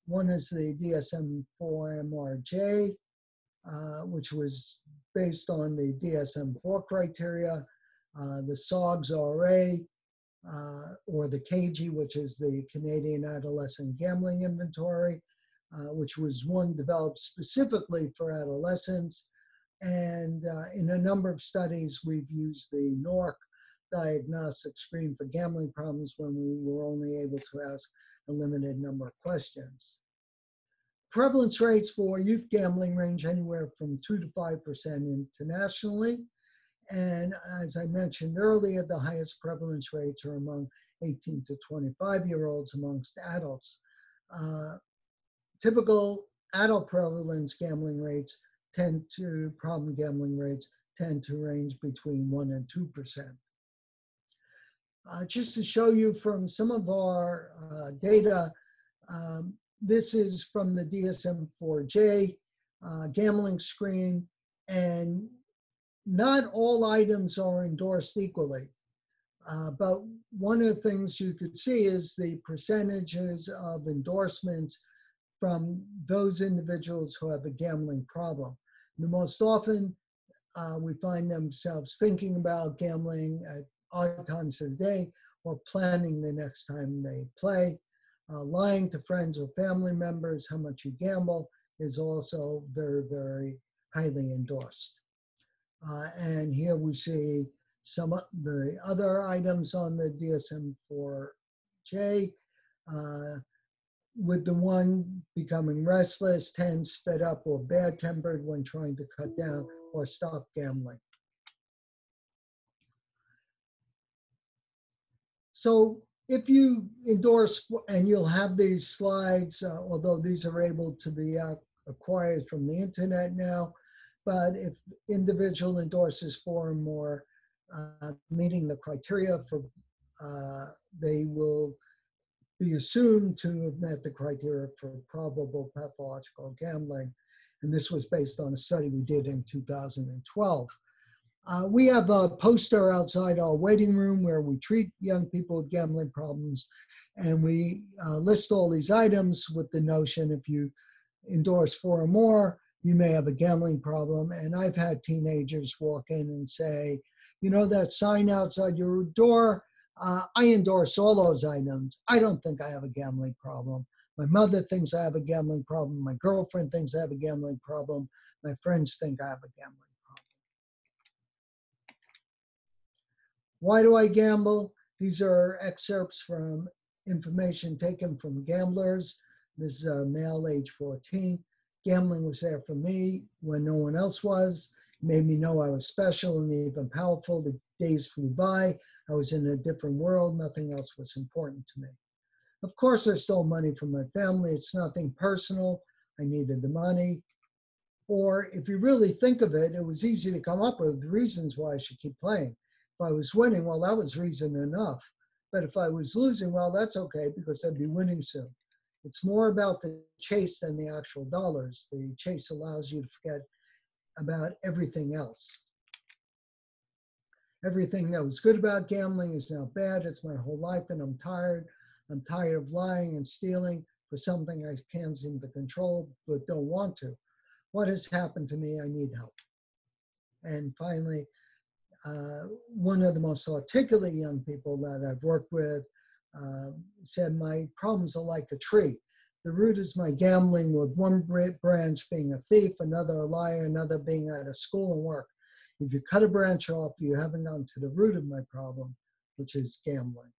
One is the DSM-4-MRJ, uh, which was based on the DSM-4 criteria, uh, the SOGS-RA, uh, or the CAGI, which is the Canadian Adolescent Gambling Inventory, uh, which was one developed specifically for adolescents. And uh, in a number of studies, we've used the NORC diagnostic screen for gambling problems when we were only able to ask a limited number of questions. Prevalence rates for youth gambling range anywhere from 2 to 5% internationally. And as I mentioned earlier, the highest prevalence rates are among 18 to 25 year olds amongst adults. Uh, typical adult prevalence gambling rates tend to, problem gambling rates tend to range between 1 and 2%. Uh, just to show you from some of our uh, data, um, this is from the DSM-4J uh, gambling screen, and not all items are endorsed equally. Uh, but one of the things you could see is the percentages of endorsements from those individuals who have a gambling problem. The most often, uh, we find themselves thinking about gambling at odd times of the day or planning the next time they play. Uh, lying to friends or family members how much you gamble is also very, very highly endorsed. Uh, and here we see some of the other items on the DSM-4J, uh, with the one becoming restless, tense, fed up, or bad-tempered when trying to cut down or stop gambling. So if you endorse, and you'll have these slides, uh, although these are able to be acquired from the internet now, but if individual endorses four or more uh, meeting the criteria for, uh, they will be assumed to have met the criteria for probable pathological gambling. And this was based on a study we did in 2012. Uh, we have a poster outside our waiting room where we treat young people with gambling problems, and we uh, list all these items with the notion if you endorse four or more, you may have a gambling problem. And I've had teenagers walk in and say, you know, that sign outside your door, uh, I endorse all those items. I don't think I have a gambling problem. My mother thinks I have a gambling problem. My girlfriend thinks I have a gambling problem. My friends think I have a gambling problem. Why do I gamble? These are excerpts from information taken from gamblers. This is a male, age 14. Gambling was there for me when no one else was. It made me know I was special and even powerful. The days flew by. I was in a different world. Nothing else was important to me. Of course, I stole money from my family. It's nothing personal. I needed the money. Or if you really think of it, it was easy to come up with reasons why I should keep playing. If I was winning, well, that was reason enough. But if I was losing, well, that's okay because I'd be winning soon. It's more about the chase than the actual dollars. The chase allows you to forget about everything else. Everything that was good about gambling is now bad. It's my whole life, and I'm tired. I'm tired of lying and stealing for something I can't seem to control but don't want to. What has happened to me? I need help. And finally, uh, one of the most articulate young people that I've worked with uh, said, My problems are like a tree. The root is my gambling, with one branch being a thief, another a liar, another being out of school and work. If you cut a branch off, you haven't gone to the root of my problem, which is gambling.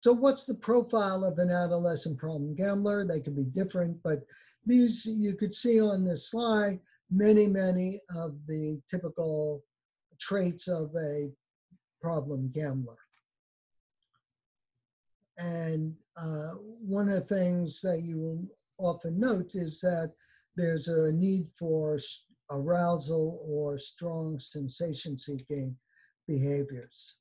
So, what's the profile of an adolescent problem gambler? They can be different, but these you could see on this slide many, many of the typical traits of a problem gambler. And uh, one of the things that you will often note is that there's a need for arousal or strong sensation seeking behaviors.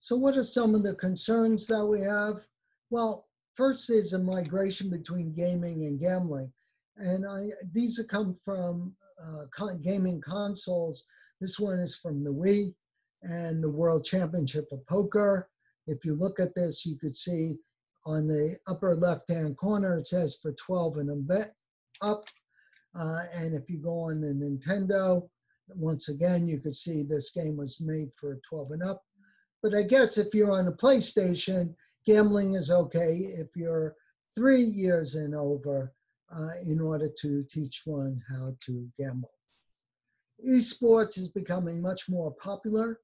So, what are some of the concerns that we have? Well, first, is a migration between gaming and gambling. And I, these come from uh, con gaming consoles. This one is from the Wii and the World Championship of Poker. If you look at this, you could see on the upper left-hand corner, it says for 12 and up. Uh, and if you go on the Nintendo, once again, you could see this game was made for 12 and up. But I guess if you're on a PlayStation, gambling is okay if you're three years and over uh, in order to teach one how to gamble. Esports is becoming much more popular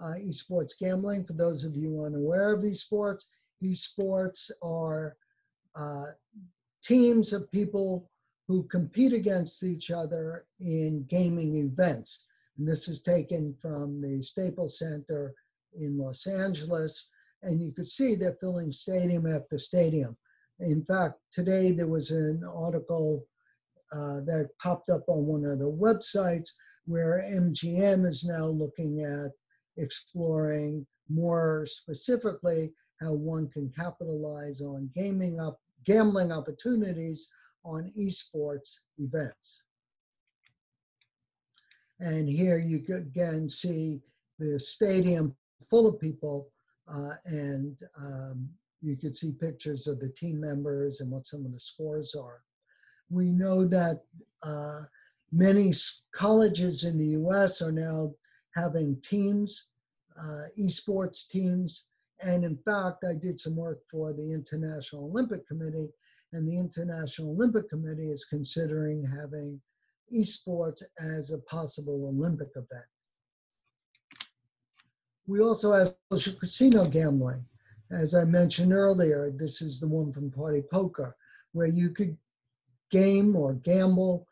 uh, esports gambling. For those of you unaware of esports, esports are uh, teams of people who compete against each other in gaming events. And this is taken from the Staples Center in Los Angeles. And you could see they're filling stadium after stadium. In fact, today there was an article uh, that popped up on one of the websites where MGM is now looking at exploring more specifically how one can capitalize on gaming up gambling opportunities on esports events. And here you again see the stadium full of people uh, and um, you could see pictures of the team members and what some of the scores are. We know that uh, many colleges in the US are now having teams, uh, esports teams. And in fact, I did some work for the International Olympic Committee, and the International Olympic Committee is considering having esports as a possible Olympic event. We also have social casino gambling. As I mentioned earlier, this is the one from Party Poker, where you could game or gamble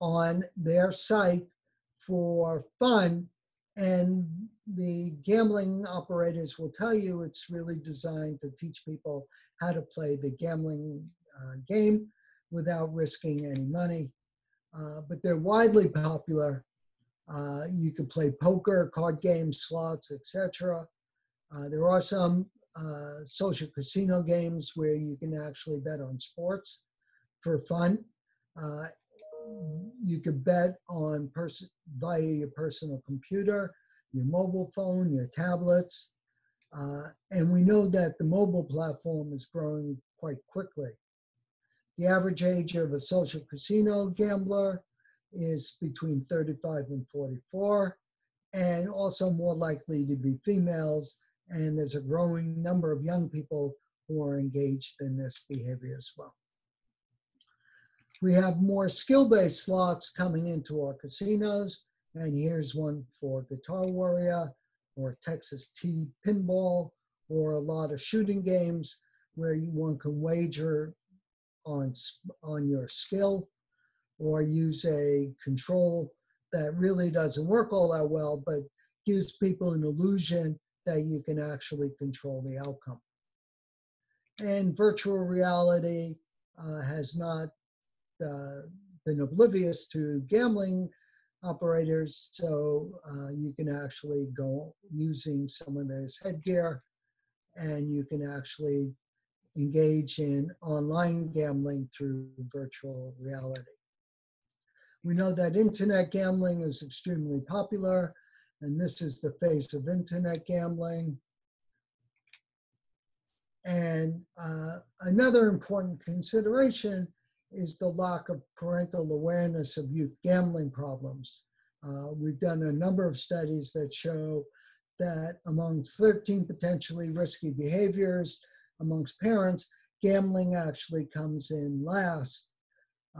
on their site for fun. And the gambling operators will tell you it's really designed to teach people how to play the gambling uh, game without risking any money. Uh, but they're widely popular. Uh, you can play poker, card games, slots, etc. Uh, there are some uh, social casino games where you can actually bet on sports for fun. Uh, you can bet on person via your personal computer, your mobile phone, your tablets. Uh, and we know that the mobile platform is growing quite quickly. The average age of a social casino gambler is between 35 and 44, and also more likely to be females. And there's a growing number of young people who are engaged in this behavior as well. We have more skill-based slots coming into our casinos, and here's one for Guitar Warrior or Texas T Pinball or a lot of shooting games where you, one can wager on, on your skill or use a control that really doesn't work all that well, but gives people an illusion that you can actually control the outcome. And virtual reality uh, has not uh, been oblivious to gambling operators, so uh, you can actually go using some of this headgear and you can actually engage in online gambling through virtual reality. We know that internet gambling is extremely popular, and this is the face of internet gambling. And uh, another important consideration is the lack of parental awareness of youth gambling problems. Uh, we've done a number of studies that show that amongst 13 potentially risky behaviors amongst parents, gambling actually comes in last.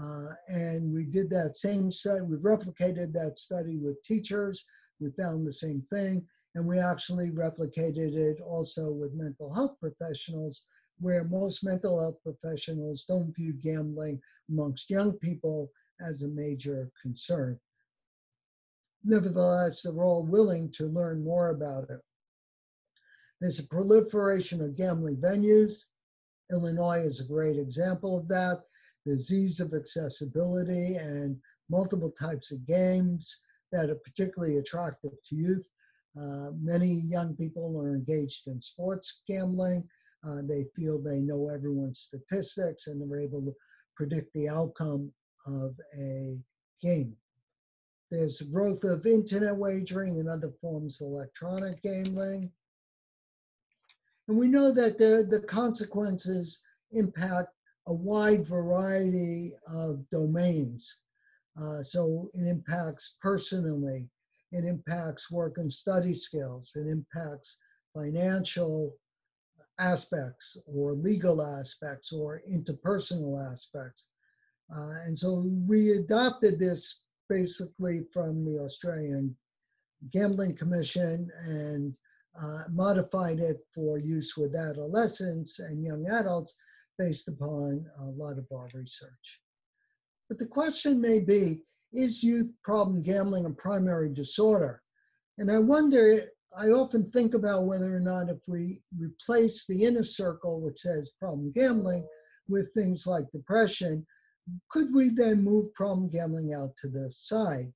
Uh, and we did that same study, we've replicated that study with teachers. We found the same thing. And we actually replicated it also with mental health professionals where most mental health professionals don't view gambling amongst young people as a major concern. Nevertheless, they're all willing to learn more about it. There's a proliferation of gambling venues. Illinois is a great example of that. The disease of accessibility and multiple types of games that are particularly attractive to youth. Uh, many young people are engaged in sports gambling uh, they feel they know everyone's statistics and they're able to predict the outcome of a game. There's growth of internet wagering and other forms of electronic gambling. And we know that the, the consequences impact a wide variety of domains. Uh, so it impacts personally, it impacts work and study skills, it impacts financial aspects or legal aspects or interpersonal aspects. Uh, and so we adopted this basically from the Australian Gambling Commission and uh, modified it for use with adolescents and young adults based upon a lot of our research. But the question may be, is youth problem gambling a primary disorder? And I wonder I often think about whether or not if we replace the inner circle, which says problem gambling, with things like depression, could we then move problem gambling out to the side?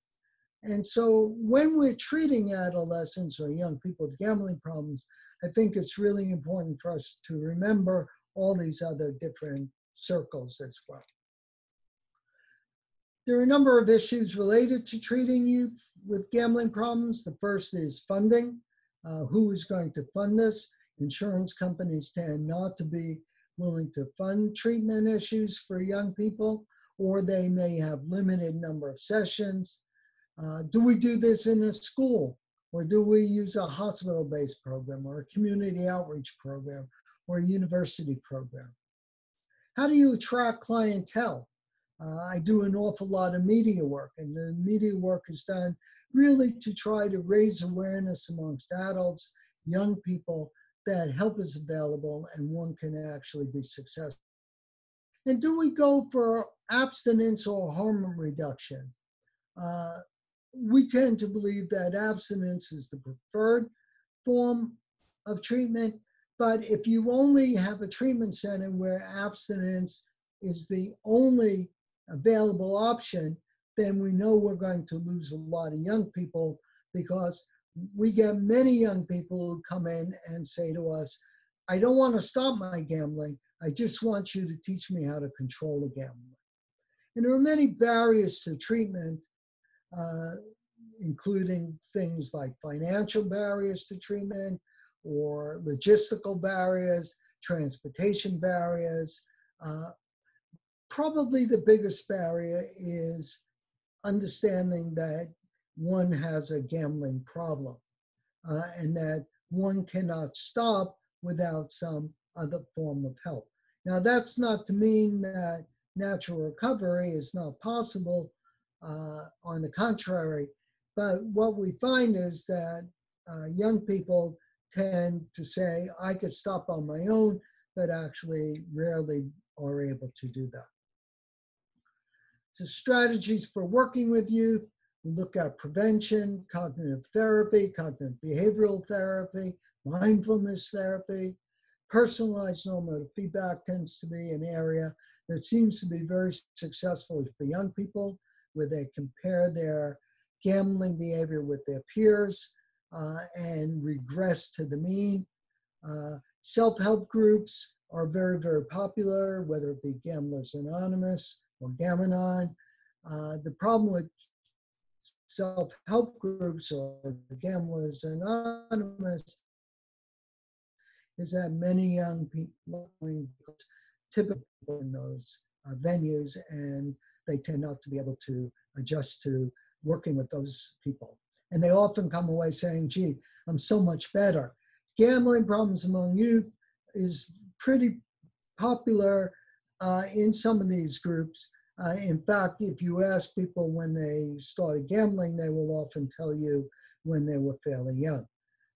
And so when we're treating adolescents or young people with gambling problems, I think it's really important for us to remember all these other different circles as well. There are a number of issues related to treating youth with gambling problems. The first is funding. Uh, who is going to fund this? Insurance companies tend not to be willing to fund treatment issues for young people, or they may have limited number of sessions. Uh, do we do this in a school? Or do we use a hospital-based program or a community outreach program or a university program? How do you attract clientele? Uh, I do an awful lot of media work, and the media work is done really to try to raise awareness amongst adults, young people, that help is available and one can actually be successful. And do we go for abstinence or harm reduction? Uh, we tend to believe that abstinence is the preferred form of treatment, but if you only have a treatment center where abstinence is the only available option, then we know we're going to lose a lot of young people because we get many young people who come in and say to us, I don't want to stop my gambling. I just want you to teach me how to control the gambling. And there are many barriers to treatment, uh, including things like financial barriers to treatment or logistical barriers, transportation barriers. Uh, probably the biggest barrier is understanding that one has a gambling problem uh, and that one cannot stop without some other form of help. Now, that's not to mean that natural recovery is not possible. Uh, on the contrary, but what we find is that uh, young people tend to say, I could stop on my own, but actually rarely are able to do that. So strategies for working with youth, we look at prevention, cognitive therapy, cognitive behavioral therapy, mindfulness therapy. Personalized normative feedback tends to be an area that seems to be very successful for young people, where they compare their gambling behavior with their peers uh, and regress to the mean. Uh, self-help groups are very, very popular, whether it be Gamblers Anonymous or Gam-Anon. Uh, the problem with self-help groups or Gamblers Anonymous is that many young people typically in those uh, venues and they tend not to be able to adjust to working with those people. And they often come away saying, gee, I'm so much better. Gambling problems among youth is pretty popular uh, in some of these groups. Uh, in fact, if you ask people when they started gambling, they will often tell you when they were fairly young.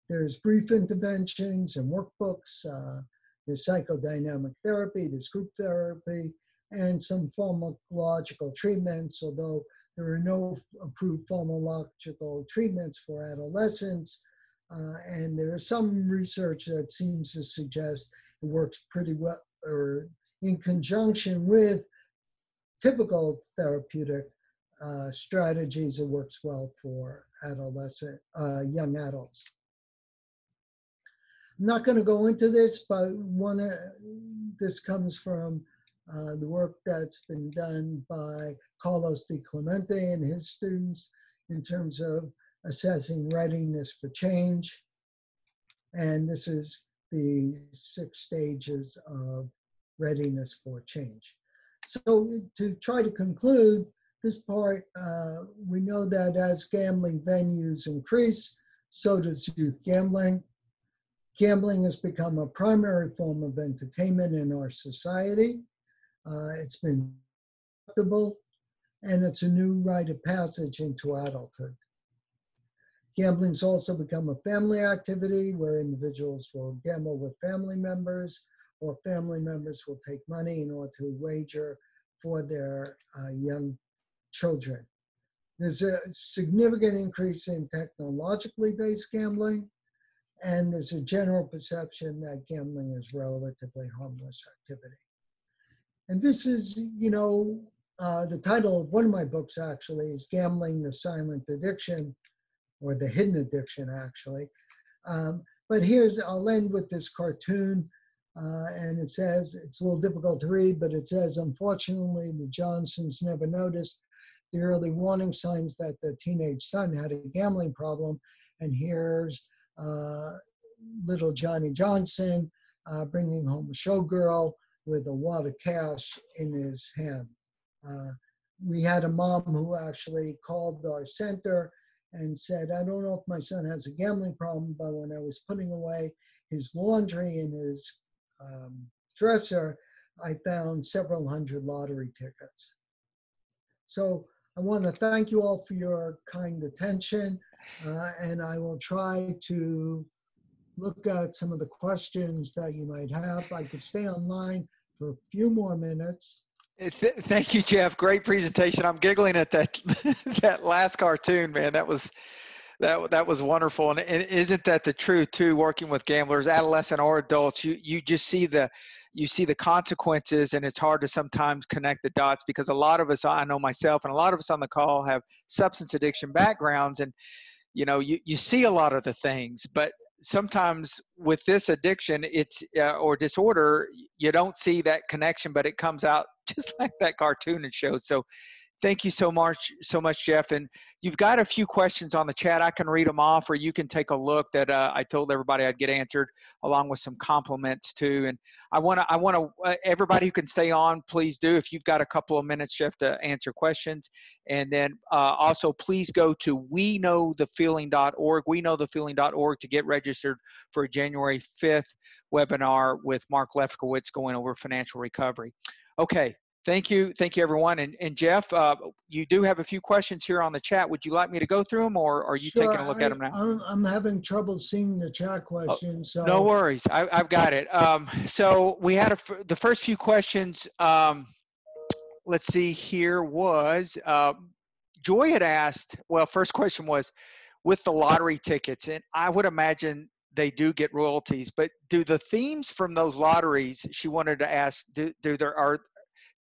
There's brief interventions and workbooks. Uh, there's psychodynamic therapy, there's group therapy, and some pharmacological treatments, although there are no approved pharmacological treatments for adolescents. Uh, and there is some research that seems to suggest it works pretty well or in conjunction with typical therapeutic uh, strategies, it works well for adolescent, uh, young adults. I'm not going to go into this, but one uh, this comes from uh, the work that's been done by Carlos DiClemente and his students in terms of assessing readiness for change. And this is the six stages of readiness for change. So to try to conclude this part, uh, we know that as gambling venues increase, so does youth gambling. Gambling has become a primary form of entertainment in our society. Uh, it's been acceptable, and it's a new rite of passage into adulthood. Gambling's also become a family activity where individuals will gamble with family members or family members will take money in order to wager for their uh, young children. There's a significant increase in technologically based gambling, and there's a general perception that gambling is relatively harmless activity. And this is, you know, uh, the title of one of my books actually is Gambling the Silent Addiction, or the Hidden Addiction, actually. Um, but here's, I'll end with this cartoon uh, and it says, it's a little difficult to read, but it says, unfortunately, the Johnsons never noticed the early warning signs that the teenage son had a gambling problem. And here's uh, little Johnny Johnson uh, bringing home a showgirl with a wad of cash in his hand. Uh, we had a mom who actually called our center and said, I don't know if my son has a gambling problem, but when I was putting away his laundry in his um, dresser, I found several hundred lottery tickets. So I want to thank you all for your kind attention, uh, and I will try to look at some of the questions that you might have. I could stay online for a few more minutes. Thank you, Jeff. Great presentation. I'm giggling at that that last cartoon, man. That was that that was wonderful. And, and isn't that the truth too working with gamblers adolescent or adults you you just see the you see the consequences and it's hard to sometimes connect the dots because a lot of us i know myself and a lot of us on the call have substance addiction backgrounds and you know you, you see a lot of the things but sometimes with this addiction it's uh, or disorder you don't see that connection but it comes out just like that cartoon it showed. So Thank you so much, so much, Jeff. And you've got a few questions on the chat. I can read them off, or you can take a look. That uh, I told everybody I'd get answered, along with some compliments too. And I want to, I want to, uh, everybody who can stay on, please do. If you've got a couple of minutes, Jeff, to answer questions, and then uh, also please go to we know the feeling.org. We know the feeling.org to get registered for January 5th webinar with Mark Lefkowitz going over financial recovery. Okay, Thank you. Thank you, everyone. And, and Jeff, uh, you do have a few questions here on the chat. Would you like me to go through them or are you sure, taking a look I, at them now? I'm, I'm having trouble seeing the chat oh, questions. So. No worries. I, have got it. Um, so we had a, the first few questions. Um, let's see here was uh, Joy had asked, well, first question was with the lottery tickets. And I would imagine they do get royalties, but do the themes from those lotteries, she wanted to ask, do, do there are,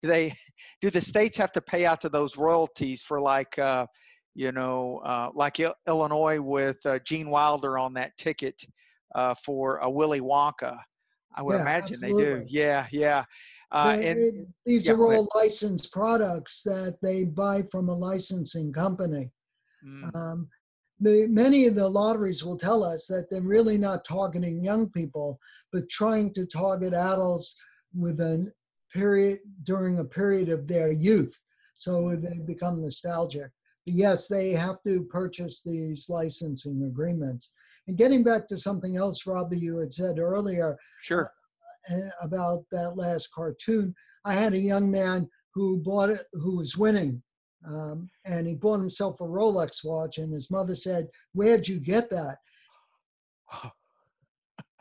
do they do the states have to pay out to those royalties for like uh, you know uh, like Il- Illinois with uh, Gene Wilder on that ticket uh, for a Willy Wonka? I would yeah, imagine absolutely. they do. Yeah, yeah. Uh, they, and, it, these yeah, are all licensed products that they buy from a licensing company. Mm. Um, the, many of the lotteries will tell us that they're really not targeting young people, but trying to target adults with an period during a period of their youth. So they become nostalgic. But yes, they have to purchase these licensing agreements. And getting back to something else, Robbie, you had said earlier sure. Uh, about that last cartoon, I had a young man who bought it, who was winning. Um, and he bought himself a Rolex watch, and his mother said, Where'd you get that?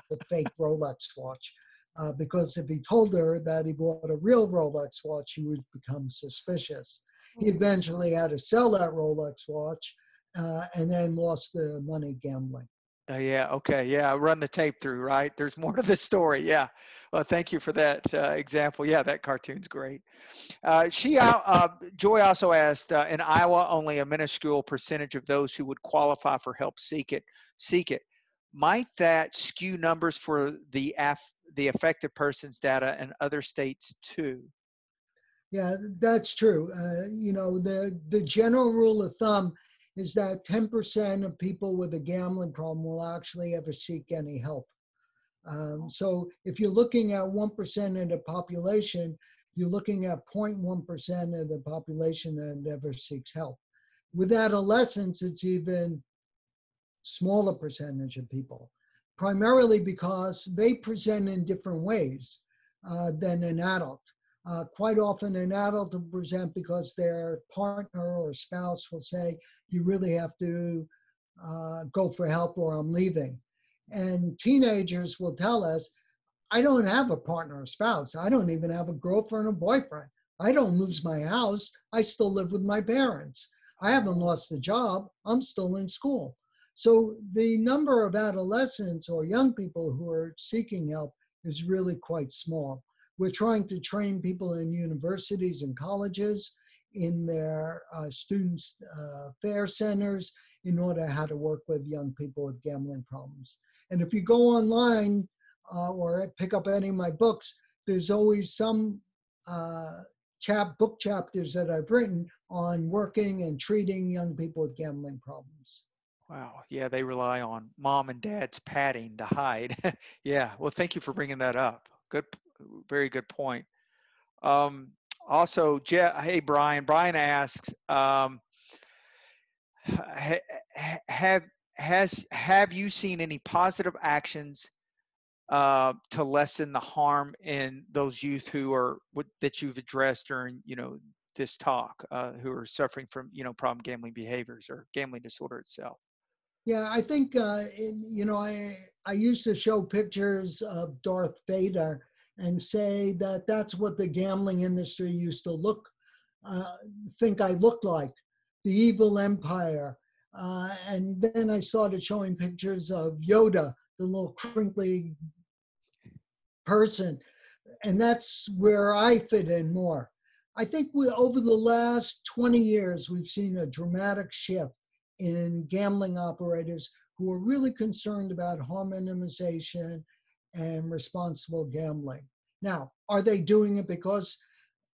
the fake Rolex watch uh, because if he told her that he bought a real Rolex watch, she would become suspicious. He hmm. eventually had to sell that Rolex watch uh, and then lost the money gambling. Uh, yeah. Okay. Yeah. Run the tape through. Right. There's more to the story. Yeah. Well, thank you for that uh, example. Yeah, that cartoon's great. Uh, she, uh, Joy also asked, uh, in Iowa, only a minuscule percentage of those who would qualify for help seek it. Seek it. Might that skew numbers for the af- the affected person's data and other states too. Yeah, that's true. Uh, you know, the, the general rule of thumb is that 10% of people with a gambling problem will actually ever seek any help. Um, so if you're looking at 1% of the population, you're looking at 0.1% of the population that ever seeks help. With adolescents, it's even smaller percentage of people primarily because they present in different ways uh, than an adult. Uh, quite often, an adult will present because their partner or spouse will say, You really have to uh, go for help or I'm leaving. And teenagers will tell us, I don't have a partner or spouse. I don't even have a girlfriend or boyfriend. I don't lose my house. I still live with my parents. I haven't lost a job. I'm still in school. So the number of adolescents or young people who are seeking help is really quite small. We're trying to train people in universities and colleges, in their uh, students' uh, fair centers, in order how to work with young people with gambling problems. And if you go online uh, or pick up any of my books, there's always some uh, chap book chapters that I've written on working and treating young people with gambling problems. Wow. Yeah, they rely on mom and dad's padding to hide. yeah. Well, thank you for bringing that up. Good, very good point. Um, also, Je- hey Brian. Brian asks, um, ha- have has have you seen any positive actions uh, to lessen the harm in those youth who are that you've addressed during you know this talk, uh, who are suffering from you know problem gambling behaviors or gambling disorder itself? Yeah, I think uh, in, you know I I used to show pictures of Darth Vader and say that that's what the gambling industry used to look uh, think I looked like, the evil empire. Uh, and then I started showing pictures of Yoda, the little crinkly person, and that's where I fit in more. I think we, over the last 20 years, we've seen a dramatic shift in gambling operators who are really concerned about harm minimization and responsible gambling. Now, are they doing it because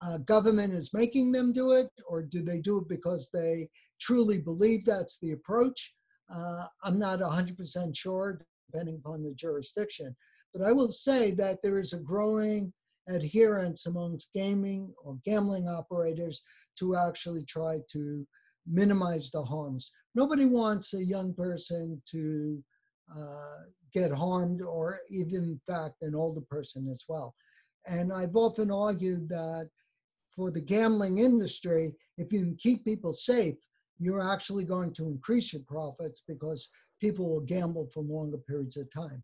uh, government is making them do it, or do they do it because they truly believe that's the approach? Uh, I'm not 100% sure, depending upon the jurisdiction. But I will say that there is a growing adherence amongst gaming or gambling operators to actually try to minimize the harms. Nobody wants a young person to uh, get harmed, or even, in fact, an older person as well. And I've often argued that for the gambling industry, if you can keep people safe, you're actually going to increase your profits because people will gamble for longer periods of time.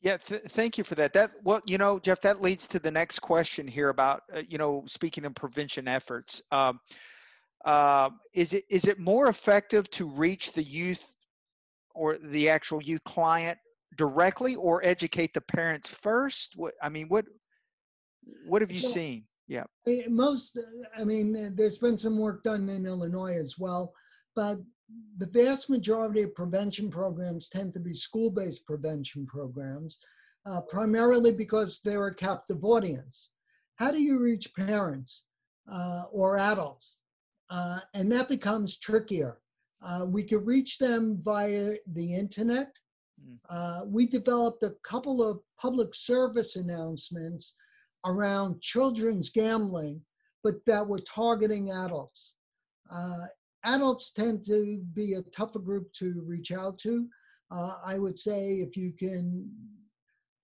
Yeah, th- thank you for that. That well, you know, Jeff, that leads to the next question here about uh, you know speaking of prevention efforts. Um, uh, is it is it more effective to reach the youth or the actual youth client directly, or educate the parents first? What I mean, what what have you so, seen? Yeah. Most, I mean, there's been some work done in Illinois as well, but the vast majority of prevention programs tend to be school-based prevention programs, uh, primarily because they're a captive audience. How do you reach parents uh, or adults? Uh, and that becomes trickier. Uh, we could reach them via the internet. Hmm. Uh, we developed a couple of public service announcements around children's gambling, but that were targeting adults. Uh, adults tend to be a tougher group to reach out to. Uh, I would say if you can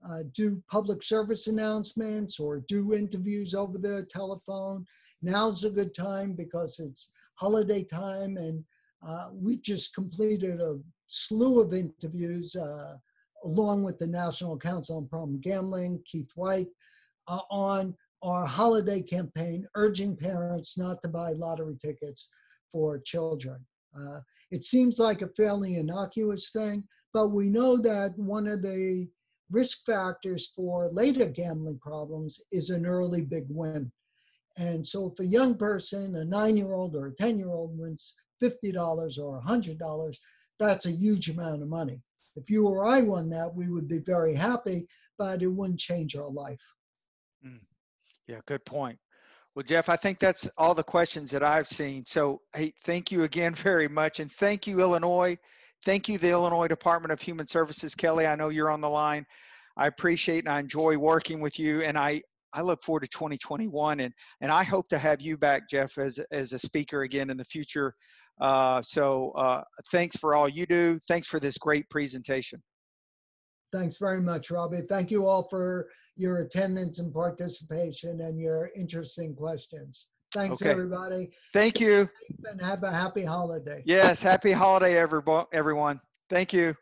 uh, do public service announcements or do interviews over the telephone, now's a good time because it's holiday time and uh, we just completed a slew of interviews uh, along with the National Council on Problem Gambling, Keith Whyte, uh, on our holiday campaign urging parents not to buy lottery tickets for children. Uh, it seems like a fairly innocuous thing, but we know that one of the risk factors for later gambling problems is an early big win. And so if a young person, a nine-year-old or a 10-year-old wins $50 or $100, that's a huge amount of money. If you or I won that, we would be very happy, but it wouldn't change our life. Mm. Yeah, good point. Well, Jeff, I think that's all the questions that I've seen. So, hey, thank you again very much. And thank you, Illinois. Thank you, the Illinois Department of Human Services. Kelly, I know you're on the line. I appreciate and I enjoy working with you. And I, I look forward to 2021. And, and I hope to have you back, Jeff, as, as a speaker again in the future. Uh, so uh, thanks for all you do. Thanks for this great presentation. Thanks very much, Robbie. Thank you all for your attendance and participation and your interesting questions. Thanks, okay. everybody. Thank you. And have a happy holiday. Yes, happy holiday, everyone. Thank you.